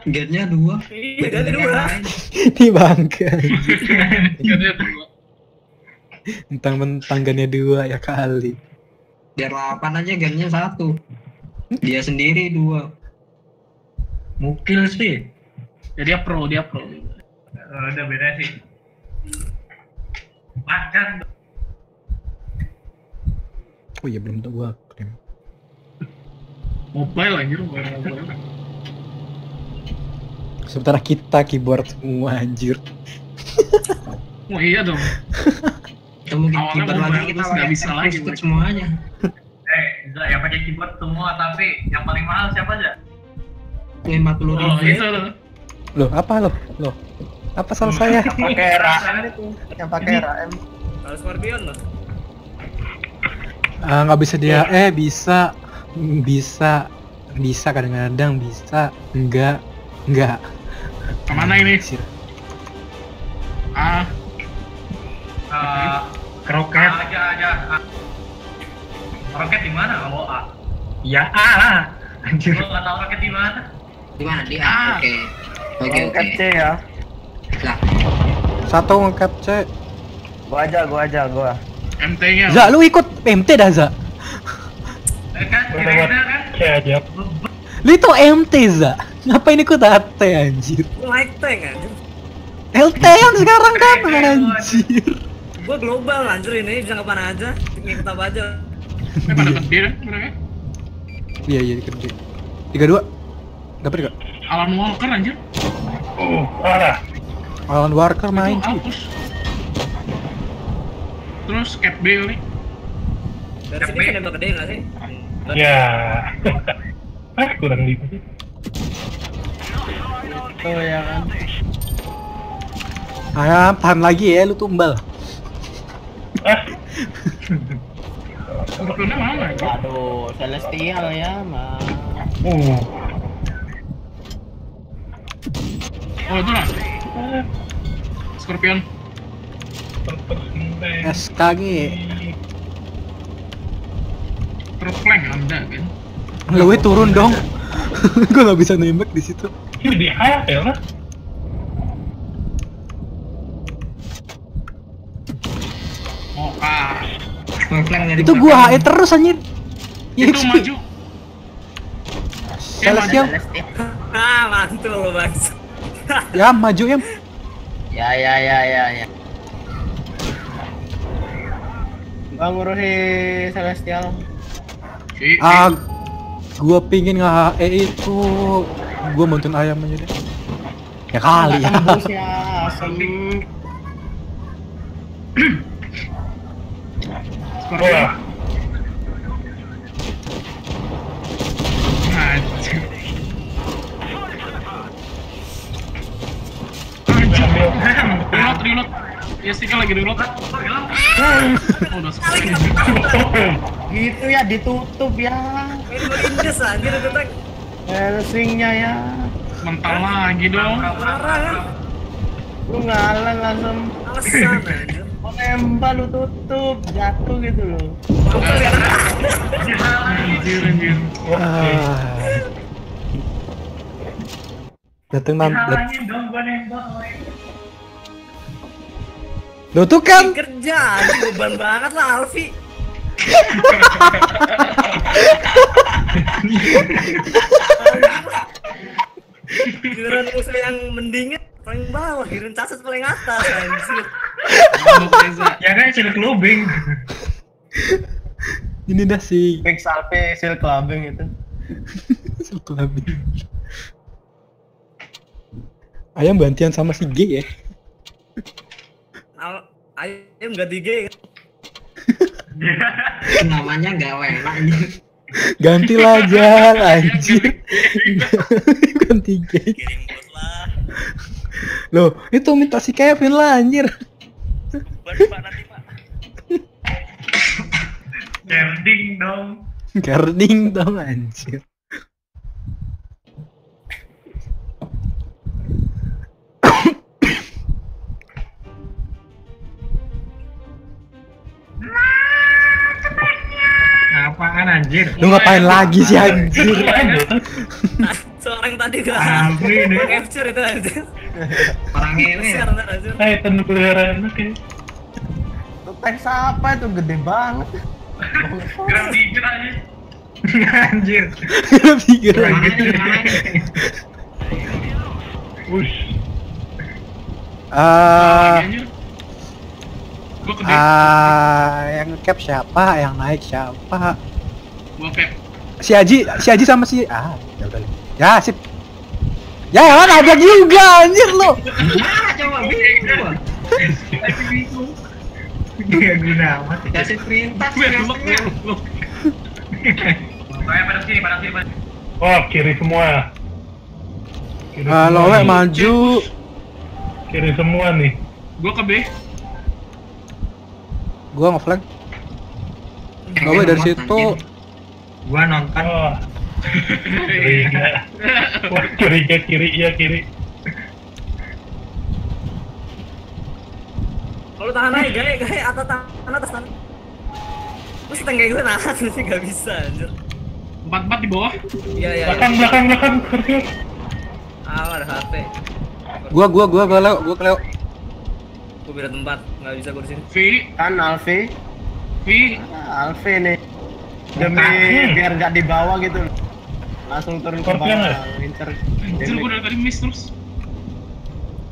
Guardnya dua. Iya, ganti dua. di bangga. Gak ada dua. Mentang-mentang gannya dua ya kali. Tier 8 aja guardnya satu. Dia sendiri dua. Mukil sih. Ya dia pro, dia pro. Eh, udah beda sih. Makan. Oh iya belum tahu gua krim. Mobile anjir, mobile. Sementara kita keyboard semua anjir. Oh iya dong. Kita mungkin Awalnya lagi kita nggak bisa lagi, Bang. semuanya. Eh, Zah, yang pakai keyboard semua, tapi yang paling mahal siapa aja? Yang 40 Oh ribu. itu loh. Loh, apa loh? Loh. Apa salah saya? Pakai RAM. Yang pakai RAM. Kalau Scorpion loh. Ah, nggak bisa dia eh bisa bisa bisa kadang-kadang bisa enggak enggak Ke mana ini? Anjir. Ah, Eh, Kroket. aja aja. ah. Roket di mana? Kalau A. Ya A lah. Anjir. Nggak tahu roket di mana? Di mana dia? Ah. Oke. Oke oke. C ya. Lah, satu ngangkat C Gua aja, gua aja, gua. MT-nya. Za lu ikut MT dah Za Eh kan, kira-kira kan? Kayak aja. lu itu MT Za ngapain ikut AT anjir like tank anjir. LT yang sekarang kan anjir Gua global anjir ini bisa ke mana aja. Apa aja. Eh pada gede kan mereka. iya iya gede tiga dua dapat gak Alan Walker anjir. Oh, parah. Alan Walker main hapus. Terus Cat B kali. Dari sini kan nembak gede nggak sih? Ya. Ah, kurang gitu. Itu ya kan. ah tahan lagi ya lu tumbal Sebetulnya mana anjir? Aduh, Celestial ya, mah. Oh. Oh itu lah. Scorpion. SKG. Terus flank anda kan. Lu turun dong. Gue nggak bisa nembak di situ. Ini di air ya lah. Oh kak. Flank dari Itu gua HE terus anjir. Itu EXP. maju. Celestial. Ah, mantul lo bang. Ya maju ya. Ya ya ya ya ya. Bang ngurusi Celestial. Si, Ah, gua pingin nge HE itu. Gua bantuin ayam aja deh. Ya kali ya. Ya. Reload, reload. Ya sih lagi reload. Oh, udah. Gitu ya ditutup ya. Ini anjir itu. Helsingnya ya. Mental lagi dong. Parah kan? Lu ngalang langsung Alasan anjir. mau nembak lu tutup jatuh gitu loh. Anjir, anjir. Ah. Dateng nanti. Halangin dong gua nembak. Lo tuh kan Kerja beban banget lah Alfi. Giliran musuh yang mendingan paling bawah, giliran cacat paling atas anjir. Ya kan silk lubing. ini dah si Big Salpe Sil Clubbing itu. satu lagi. Ayam gantian sama si G ya. Ayam ganti G kan? Namanya nggak enak ini. Gantilah Jal, anjir. Ganti G. Kirim bos lah. Loh, itu minta si Kevin lah anjir. Pak nanti pak. Gerding dong. Garding dong anjir. Apaan anjir? Lu ngapain lagi sih anjir? Nah, seorang tadi gak Ampri ini. capture itu anjir. Orang ini. Eh, tentu peliharaan oke. Tuh teks apa itu gede banget. Gerak dikit aja. Anjir. Pikir? Mana nih? Wush. Ah, ke ah, yang cap siapa? Yang naik siapa? Gua cap. Si Aji, si Aji sama si ah, ya udah. Ya, sip. Ya, kan ada juga anjir lu. Mana coba bingung. Gak guna amat. Kasih perintah sih Belok, rasanya. belok. Ayo pada sini, pada sini, pada Oh, kiri semua. Kiri Ah, semua nih. maju. Kiri semua nih. Gua ke B. Gua ngeflank. Lowe dari situ. Gua nonton. Oh. curiga. Wah, curiga kiri iya kiri. Kalau tahan aja, gaya, gaya, atas, tahan atas, tahan. Terus kayak gue nahan sih gak bisa anjir. Empat empat di bawah. Iya, iya, Belakang, iya. belakang, belakang. Scorpio. Ah, ada HP. Gua gua gua gua leo, gua keleo. Gue beda tempat, gak bisa gue di sini. V, Kan Alfi, V. Ah, Alfi nih. Demi Hmm. biar gak dibawa gitu. Langsung turun ke bawah, ya? winter. Anjir gua dari tadi miss terus.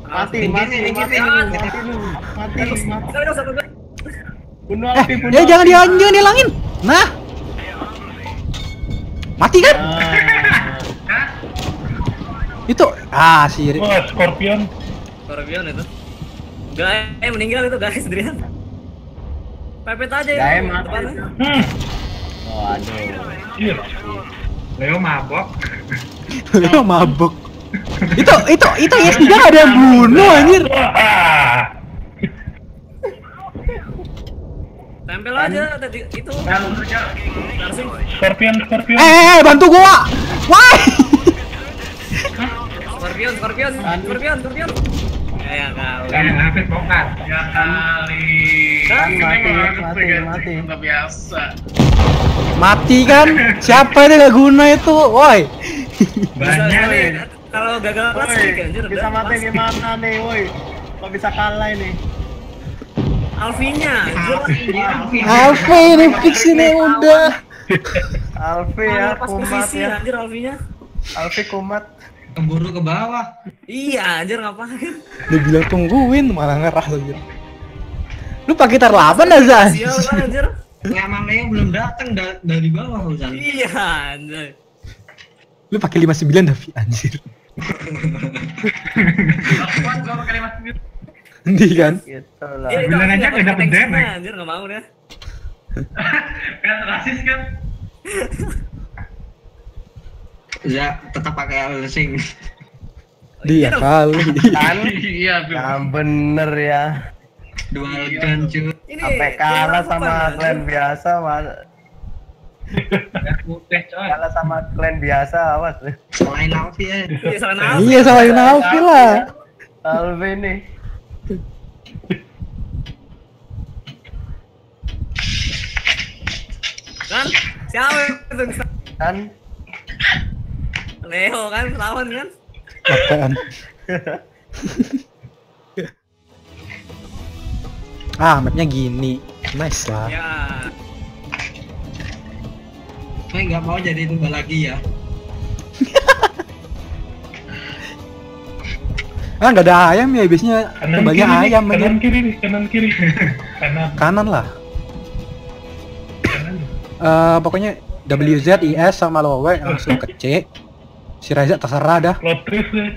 Mati, mati, mati, mati lu, mati, mati. Gue. Bunuh Eh, Alfi, bunuh ya Alfi. jangan dia jangan dihilangin. Nah. Mati kan? Ah, Itu ah si Wah, Scorpion. Scorpion itu. Gaya meninggal itu guys sendirian. Pepet aja ya. Gaya mati. Hmm. Waduh. Iya. Leo mabok. Leo mabuk. itu itu itu ya tidak ada yang bunuh anjir. Tempel aja tadi itu. Scorpion, Scorpion. Eh, eh, bantu gua. Why? Scorpion, Scorpion, Scorpion, Scorpion. Ya, ya kali. Kamu Hafid bongkar. Ya kali. Kan mati, mati, mati, biasa. Mati kan? Siapa ini gak guna itu? Woi. Banyak. sekali. Kalau gagal kelas bisa mati gimana nih, woi? Kok bisa kalah ini? Alfinya. Apa ini fix ini udah. Alfi Malah ya, kumat ya. anjir Alfinya. Alfi kumat. Keburu ke bawah. Iya, anjir ngapain? Lu bilang tungguin malah ngerah lagi. Lu pakai tar 8 aja. Sial lah anjir. Lama Leo belum datang da- dari bawah Usan. Iya, anjir. Lu pakai 59 Davi anjir. Nanti kan. Gitu bilang aja nggak dapet damage. Anjir enggak mau deh. Kan rasis kan? Ya, tetap pakai Elsing. Dia kali. Kan? Iya. Yang bener ya. Dual gun cuy. Ini Sampai dia kalah sama klan biasa, mas. Putih coy. Kalah sama klan biasa, awas. Selain Alfi ya. Iya, salah Alfi. Iya Alfi lah. Alfi nih. Kan? Siapa itu? Kan? Leo kan lawan kan? Apaan? ah, mapnya gini. Nice lah. Ya. Saya nggak mau jadi tunggal lagi ya. Ah, nggak ada ayam ya biasanya Kanan banyak kiri ayam aja. kanan kiri kanan kiri. kanan, Kanan lah. kanan. Eh pokoknya WZ, IS sama Lowe langsung ke C. Si Reza terserah dah. Plot twist deh.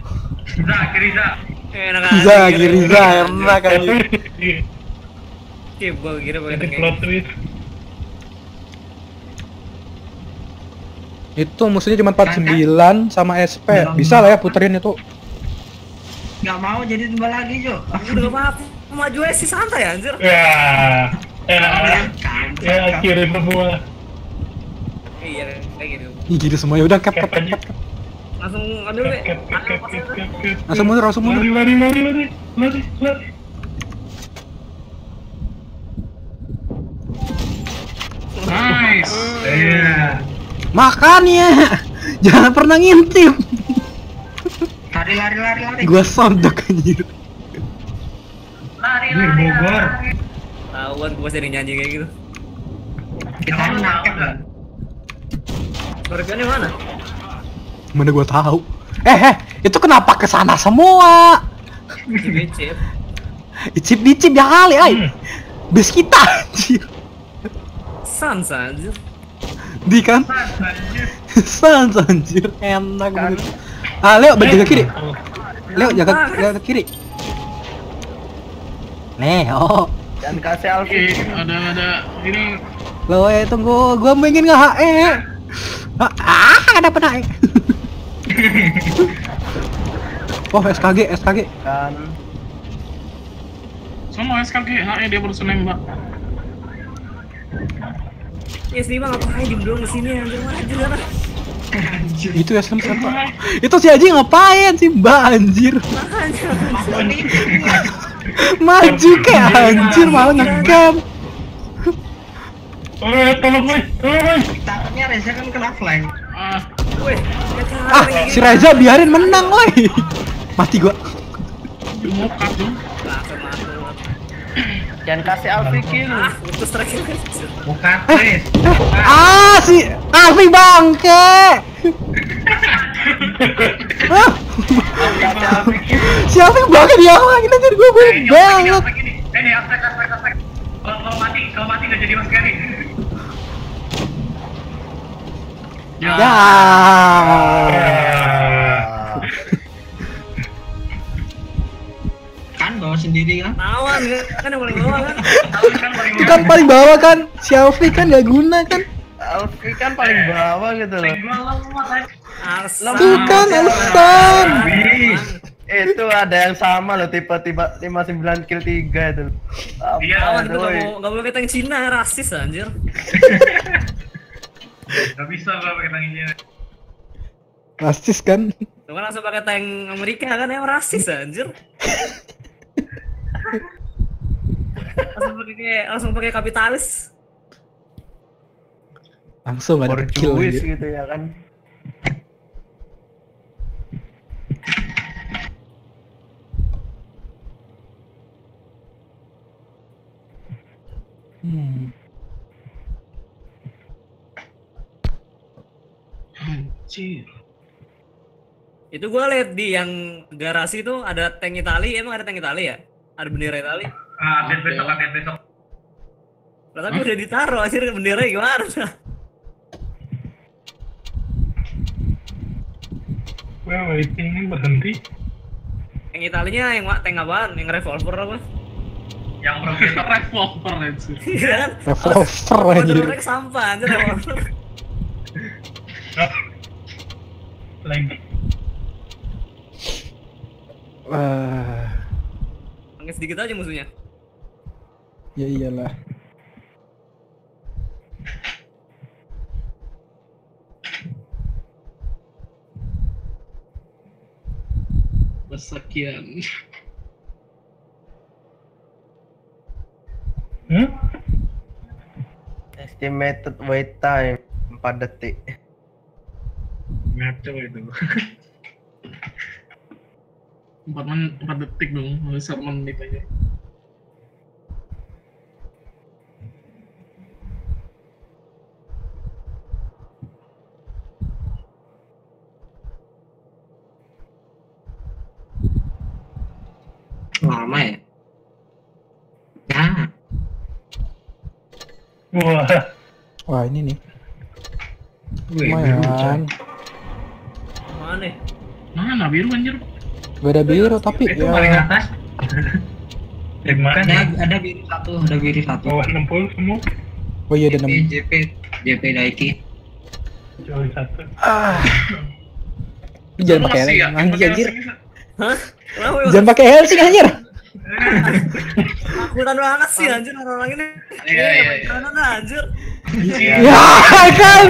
Za, kiri Za. Enak Riza, Riza, enak kan. Skip gua kira pakai plot twist. Itu musuhnya cuma 49 sama SP. Bisa lah ya puterin itu. Nggak mau jadi tunggal lagi cuy. Udah gak apa-apa. Maju aja sih santai anjir. Ya, ya, ya kampret. kirim semua. Iya, kayak gitu. Ih gitu semua ya udah cap cap cap. aja. cap. Langsung ambil deh. Langsung mundur, langsung mundur. Lari, lari, lari, lari, lari, lari. Nice. Iya. Makanya jangan pernah ngintip. Lari lari lari lari. Gua sondok anjir. Lari, Ini lari, Bogor. Tahuan gua sering nyanyi kayak gitu. Kita tahu kan. Scorpionnya mana? Mana gua tahu. Eh, eh, itu kenapa ke sana semua? Chip. Icip ya kali, ay. Hmm. Bis kita anjir. Sans anjir. Di kan? Sans, anjir. Enak banget. Ah, Leo berjaga kiri. Oh, Leo jaga jaga kiri. Leo. Dan kasih Alfi. Oke, ada ada ini Lo eh tunggu, gua pengen nge HE. Ah, ada pernah HE. oh, SKG, SKG. Kan? semua SKG HE dia baru nembak. Ya sih bang ngapain diem doang ke sini anjir maju sana. Itu ya siapa? Itu si Aji ngapain sih, Mbak anjir? Maju kayak anjir malah ngecam. Oh, tolong gue, tolong gue. Takutnya Reza kan kena flank. Ah, ya kan, Ah, si gitu. Reza biarin menang, woi. Mati gua. Jangan kasih Alfi kill. Ah, putus terakhir. Bukan, Chris. Ah, si Alfi bangke. Ah, Kasih Alfi kill. si Alfi bangke dia lagi anjir gua gue Eh, banget. ini. Eh, ini aspek, aspek, aspek. Kalau mati, kalau mati nggak jadi mas Gary. Ya. Ah. Kan bawa sendiri kan. Tawan kan yang paling bawah kan. Tahu kan paling kan paling bawah kan. Si Alfi kan gak guna kan. Alfi kan paling bawah gitu loh. Alasan. Tuh kan. Itu ada yang sama loh tipe-tipe 59 kill 3 itu. Iya, Tawan itu tuh, gak woi? mau gak boleh kita yang Cina rasis anjir. Gak bisa gua pakai tangan ini. Rasis kan. Lu kan langsung pakai tank Amerika kan emang rasis anjir. langsung pakai langsung pakai kapitalis. Langsung ada kill Borjuis anjir. gitu ya kan. Hmm. Anjir. Itu gua lihat di yang garasi itu ada tank Itali, emang ada tank Itali ya? Ada bendera Itali. Ah, update besok, update besok. Lah tapi udah ditaruh anjir benderanya gimana? Wah, waiting ini berhenti. Tank Italinya yang tank apaan? Yang revolver apa? Yang provider Revolver anjir. Iya kan? Revolver anjir. Benderanya sampah anjir revolver. Ah. Lagi. Wah, Pakai sedikit aja musuhnya. ya iyalah. Pesekian. Hmm? Estimated wait time 4 detik. Ngaco itu. Empat men, empat detik dong, harus menit aja. Lama ya? Ya, Wah, Wah, ini nih. Lumayan. Mana? Mana biru anjir? Gak ada biru tapi Itu paling ya. atas. lima. Ada, ada biru satu, ada biru satu. Bawah 60 semua. Oh iya ada JP, enam. JP, JP Daiki. Kecuali satu. Ah. Jangan pakai ya, pakai anjir. Hah? Jangan pakai Helsing anjir. Takutan banget sih anjir orang-orang ini. Iya, iya, iya. Anjir? Ya kan.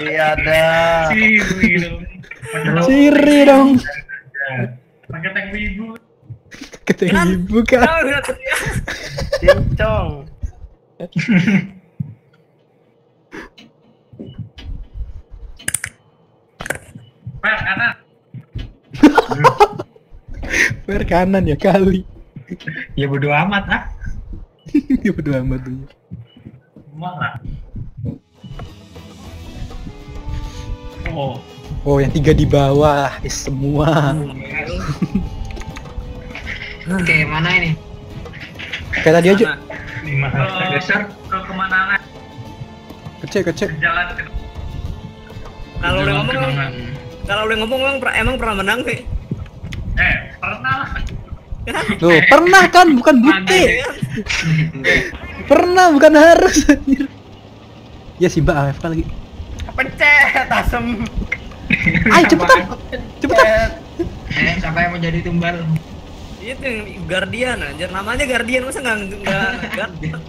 Iya dah. Ciri dong. Ciri dong. Pakai tank wibu. Ketemu ibu kan. Cincong. Pak, kanan. Fair kanan ya kali. Ya bodo amat ah. Dia berdua amat tuh. Semua lah. Oh, Oh yang tiga di bawah is semua. Oke, mana ini? Kayak tadi aja. Mana? Lima hashtag. Geser. ke. Kecek kecek. Jalan ke Kalau udah ngomong kalau udah ngomong emang, emang pernah menang sih. Eh, pernah lah. Tuh pernah kan bukan bukti. Pernah bukan harus anjir. Ya si Mbak AFK lagi. Pencet asem. Ayo cepetan. Cepetan. Eh, siapa yang mau jadi tumbal? Itu yang Guardian anjir. Namanya Guardian masa enggak enggak enggak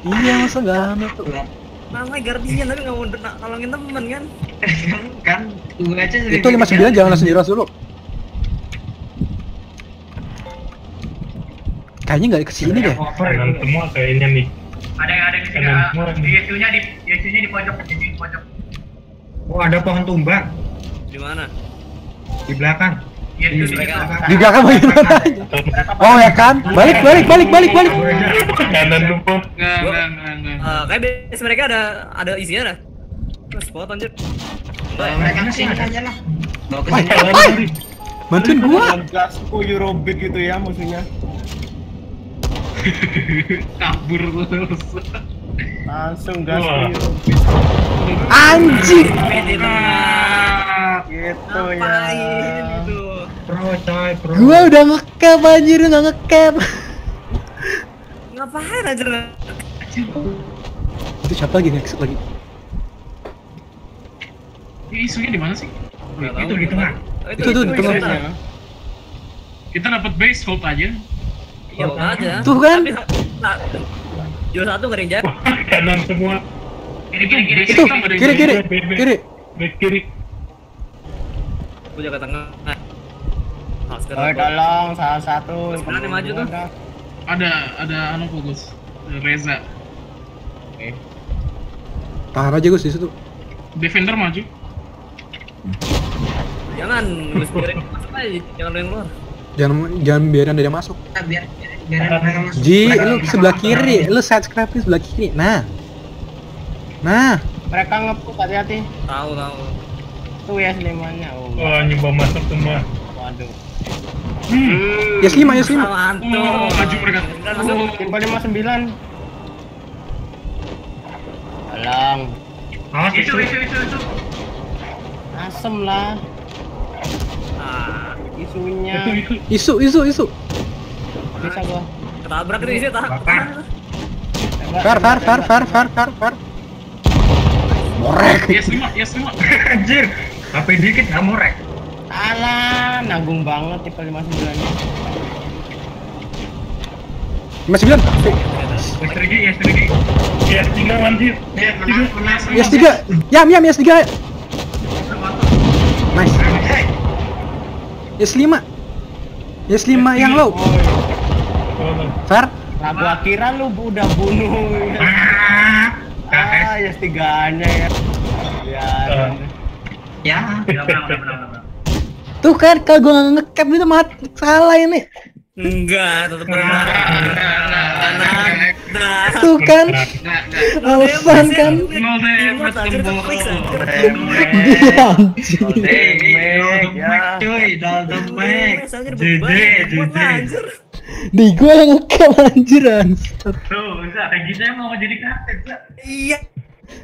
Iya masa enggak ame tuh. namanya Guardian tapi enggak mau nolongin temen kan. kan tunggu aja Itu 59 jangan langsung diras dulu. Kayaknya nggak ke sini deh. Semua kayaknya nih. Ada yang ada di ah. semua. Yesunya di Yesunya di pojok, di pojok. Oh, ada pohon tumbang Di mana? di belakang. Yesus di belakang. Di belakang bagaimana? Oh ya kan? Balik balik balik balik balik. Kanan lupa. Enggak, enggak, enggak, enggak. Eh, kayak base mereka ada ada isinya dah. Terus spot anjir. Mereka ke sini aja lah. Bawa ke sini. wah. Bantuin gua. Gasku Eurobeat gitu ya musuhnya. Kabur terus. Langsung Eurobeat. Anjing. Gitu ya. Itu? Pro coy, pro. Gua udah ngecap anjir nggak ngecap. Ngapain anjir? Itu siapa lagi next lagi? Ini isunya di mana sih? Nggak tahu. Itu di tengah. Oh, Itu tuh di tengah. Kita dapat base hold aja. Iya, aja. Tuh kan. Tapi, nah, jual satu nggak ada yang jaga. Kanan semua. Kiri kiri kiri. Itu kiri kiri kiri. Back kiri. Gue jaga tengah. Oh, tolong salah satu. Mana maju tuh? Ada ada anu fokus. Reza. Tahan aja Gus di situ. Defender maju. Jangan, lu sendiri masuk aja, jangan lu yang luar. Jangan jangan biarin dia masuk. Nah, biar biar mereka masuk. Ji, lu sebelah kiri, lu scrap di sebelah kiri. Nah. Nah, Mereka ngepuk hati-hati. Tahu tahu. Tuh ya selimanya. Oh, Wah, nyoba masuk semua. waduh. yes lima, yes lima. Oh, maju mereka. Masuk. Tipe 59. Tolong. Awas Isu, itu. isu, isu, isu. Asem lah Ah, isunya. Itu itu. Isu, isu, isu. Bisa gua. ketabrak nih sih, tak. Bakar. Far, far, far, far, far, far, far. Morek. Yes 5, yes 5. Anjir. HP dikit nggak morek. Alah, nanggung banget tipe 59 nya. Mas sembilan. Yes lagi, yes lagi. Yes tiga anjir. Eh, menang, menang. Yes tiga. Yam, yam, yes tiga. Nice. Yes lima. Yes lima yang low. Oh, Far. Nah, gua kira lu udah bunuh. Ah. Ah, ya. Ya. Ya. Udah menang, udah menang, udah menang. Tuh kan kalau gua ngecap itu mat salah ini. Enggak, tetap. Nah. Tuh kan alasan kan. Dia. Meg, ya. Cuy, Max. Mes anjir, anjir. Di gua yang ngecap anjir anjir. Tuh, bisa kayak gitu emang mau jadi kapten, bisa. Iya.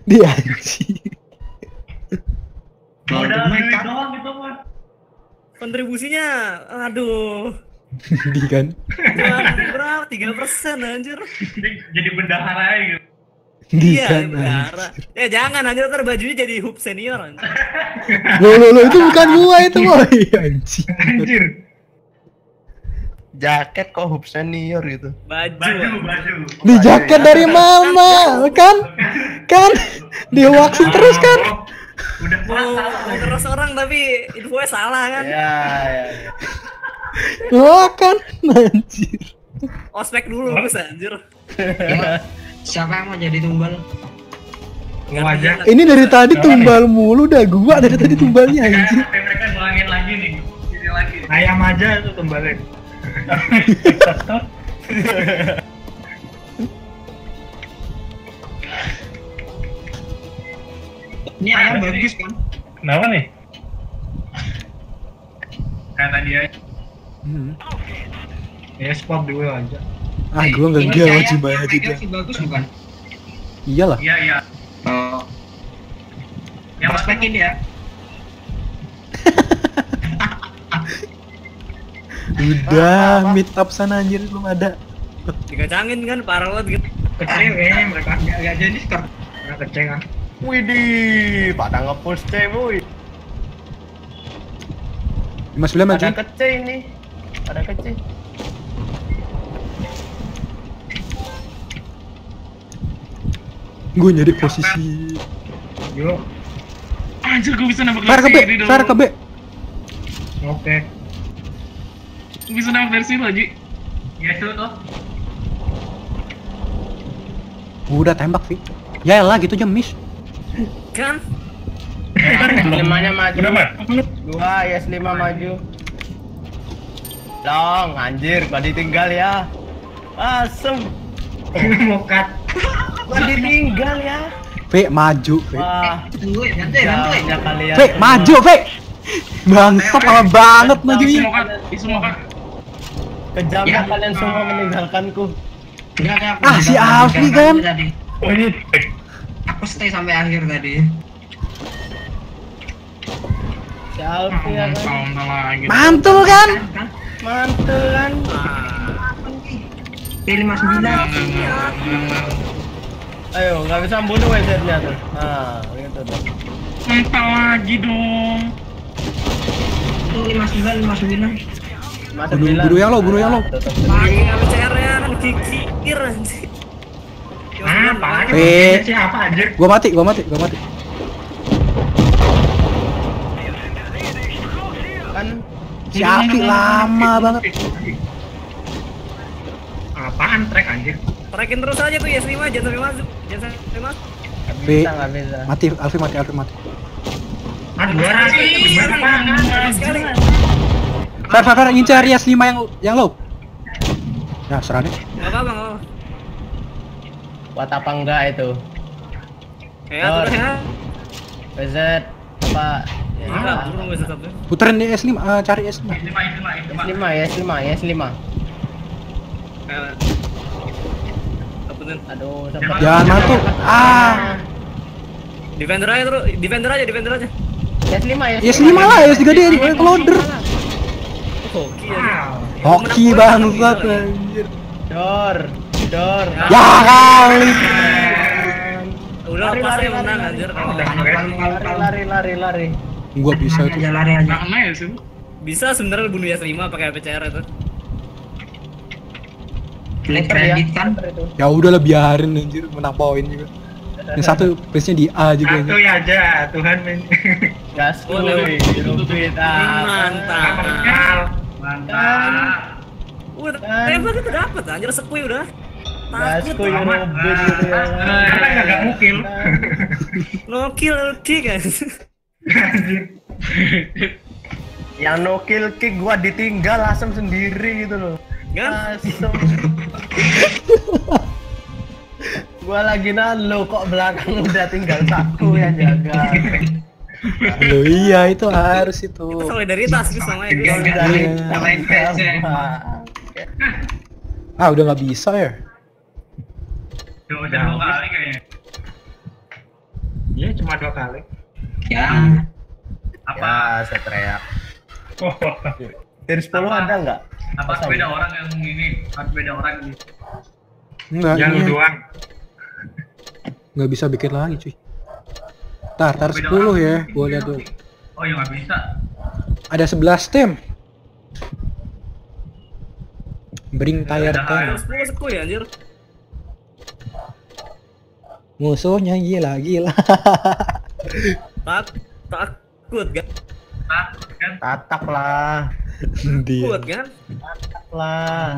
Dia anjing. Modal Max duit doang gitu, Mon. Kontribusinya, aduh. Di kan. Berapa? Tiga persen anjir. Jadi, bendahara aja gitu. Di Iya, kan. benar. Ya jangan anjir ntar bajunya jadi hub senior anjir. Lo lo lo itu bukan gua itu boy anjing. Anjir. Jaket kok hub senior gitu. Baju. Baju, baju. Di jaket dari mama kan? Kan? Dia waksin terus kan? Udah Mau keras orang tapi infonya salah kan? Ya, ya. ya. Oh kan? Anjir. Ospek dulu bos anjir. Siapa yang mau jadi tumbal? Aja. Ini dari tadi tumbal mulu dah gua dari tadi tumbalnya anjir. Kayak mereka ngulangin lagi nih. Ini lagi. Ayam aja tuh kembali. Ini ayam bagus kan? Kenapa nih? Kayak tadi aja. Hmm. Ya spot dulu aja. Ah gua Ini enggak ayam wajib aja mereka dia. sih bagus bukan? Iyalah. Iya, iya. Oh, Yang prospek penting ini ya. Udah meet up sana anjir belum ada. Dikacangin kan parah banget gitu. Kecil kayaknya mereka nggak nggak jadi skor. Mereka kecil kan? Widih, pada nge-push C, boy. Mas William maju. Ada kece ini. Ada kece. Gue nyari posisi. Yuk. Anjir, gue bisa nembak Far ke dari B, far ke B. Oke. Bisa nembak dari sini lagi. Ya itu tuh. Udah tembak Vi. Ya lah gitu aja miss. Kan? Limanya maju. Udah mat. Dua, yes lima maju. Long, anjir, gua ditinggal ya. Asem, Mau cut. gua ditinggal ya. V maju V. Wah, ya, ya, ya. kalian. V maju V. Bangsat lama banget Isu majunya. mau kan? Isu mau kan? Kejamnya Ya. kalian semua meninggalkanku. Enggak ada aku. Ah, si meninggalkan kan? Tadi. Oh ini. Aku stay sampai akhir tadi. Si Alfi ya kan. Mantul kan? Kan? Mantul kan. Ah, P59. Ayo, nggak bisa bunuh wizardnya tuh. Nah, gitu tuh. Mental lagi dong. Itu 59 59. Masa Bunuh- bilang. bunuh yang lo, bunuh yang lo. LCR ya kan kikir anjir. Ah? Eh. Siapa anjir? Gua mati, gua mati, gua mati. Si Afi lama banget. Apaan track anjir? Trackin terus aja tuh yes 5 jangan sampai masuk. Jangan sampai masuk. Nggak B. bisa nggak bisa. Mati, Alfi mati, Alfi mati. Gimana Fer, Fer, Fer, ngincar Yes 5 yang yang low. Ya, serah deh. Enggak apa-apa, enggak apa-apa. Buat apa enggak itu? Ya, turun ya. BZ apa? Ya, enggak, turun gue tetap ya. Puterin di S5, eh, cari S5. Lima, lima, lima. S5 ya S5 ya S5. Kayak Dapetin. Aduh, sempat. Jangan mantul. Ah. Defender aja terus, defender aja, defender aja. S5 ya. S5 lah, S3 dia di loader. Hoki ya. Hoki bangsat anjir. Dor, dor. Ya kali. Udah Lari, pasti lari, menang lari, anjir. Lari, lari, lari, lari. Gua bisa itu. Nggak kena ya sih? Bisa sebenarnya bunuh Yas 5 pakai PCR itu. Ya, kredit kan? Ya udahlah biarin anjir, menang poin juga. Yang satu place-nya di A juga Satu ya aja, Tuhan men. Gas Oh, kuy, Mantap. Mantap. Udah, tembak itu dapat anjir sekui udah. Takut. kuy, Rubit gitu ya. Karena nggak mukil. No kill kick kan. Yang no kill kick gua ditinggal asem sendiri gitu loh. Kan? Asem. gua lagi nalo kok belakang udah tinggal satu yang jaga. Loh iya itu harus itu. Itu solidaritas gitu sama itu. Enggak, enggak. Iya. Samain PC. Ah udah nggak bisa ya. Udah udah dua kali kayaknya. Iya, cuma dua kali. Ya. Apa? Ya, saya teriak. Oh, Dari 10 ada nggak? Apa beda orang yang ini? Apa beda orang ini? Enggak, yang ini doang. nggak bisa bikin lagi cuy. Tar, tar Beda 10 orang. ya, gua lihat dulu. Oh ya nggak bisa. Ada 11 tim. Bring tire tank. Terus 10 sekui anjir. Musuhnya gila, gila. Tak takut kan? Takut kan? Tatak lah. Dia. Takut kan? Tatak lah.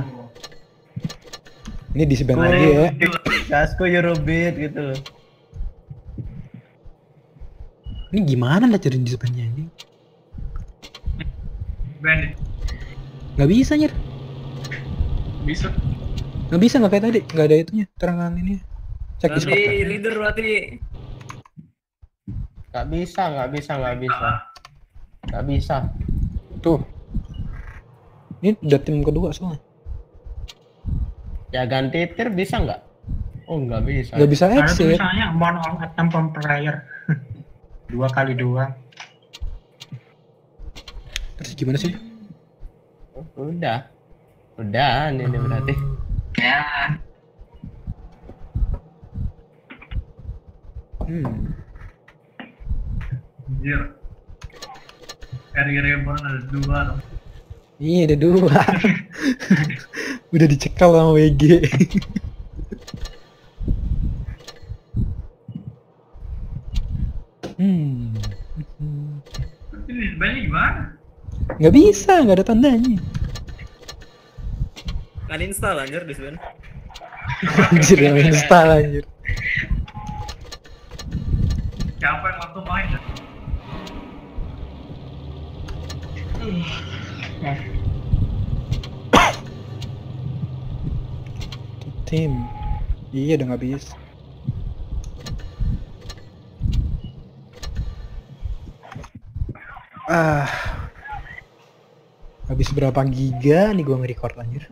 Ini di sebelah lagi ya. Gas kuy, Rubit gitu. Ini gimana lah cari di sebenarnya ini? Bandit. Nggak bisa nyir. Bisa. Nggak bisa nggak kayak tadi. Nggak ada itunya. Terangan ini. Cek di Berarti scope. leader berarti Gak bisa, gak bisa, gak bisa. Gak bisa. Tuh. Ini udah tim kedua soalnya. Ya ganti tir bisa nggak? Oh nggak bisa. Nggak bisa exit. tulisannya mon on attempt player. Dua kali doang. Terus gimana sih? Udah. Udah, ini, ini berarti. Ya. Hmm. Anjir. Harry Reborn ada dua. Iya ada dua. Udah dicekal sama WG. Hmm. Ini sebenarnya gimana? Nggak bisa, nggak ada tandanya. nggak install anjir di sini. Anjir yang install anjir. Siapa yang waktu main? ya? Tim. Iya udah nggak bisa. Ah. Habis berapa giga nih gua nge-record anjir?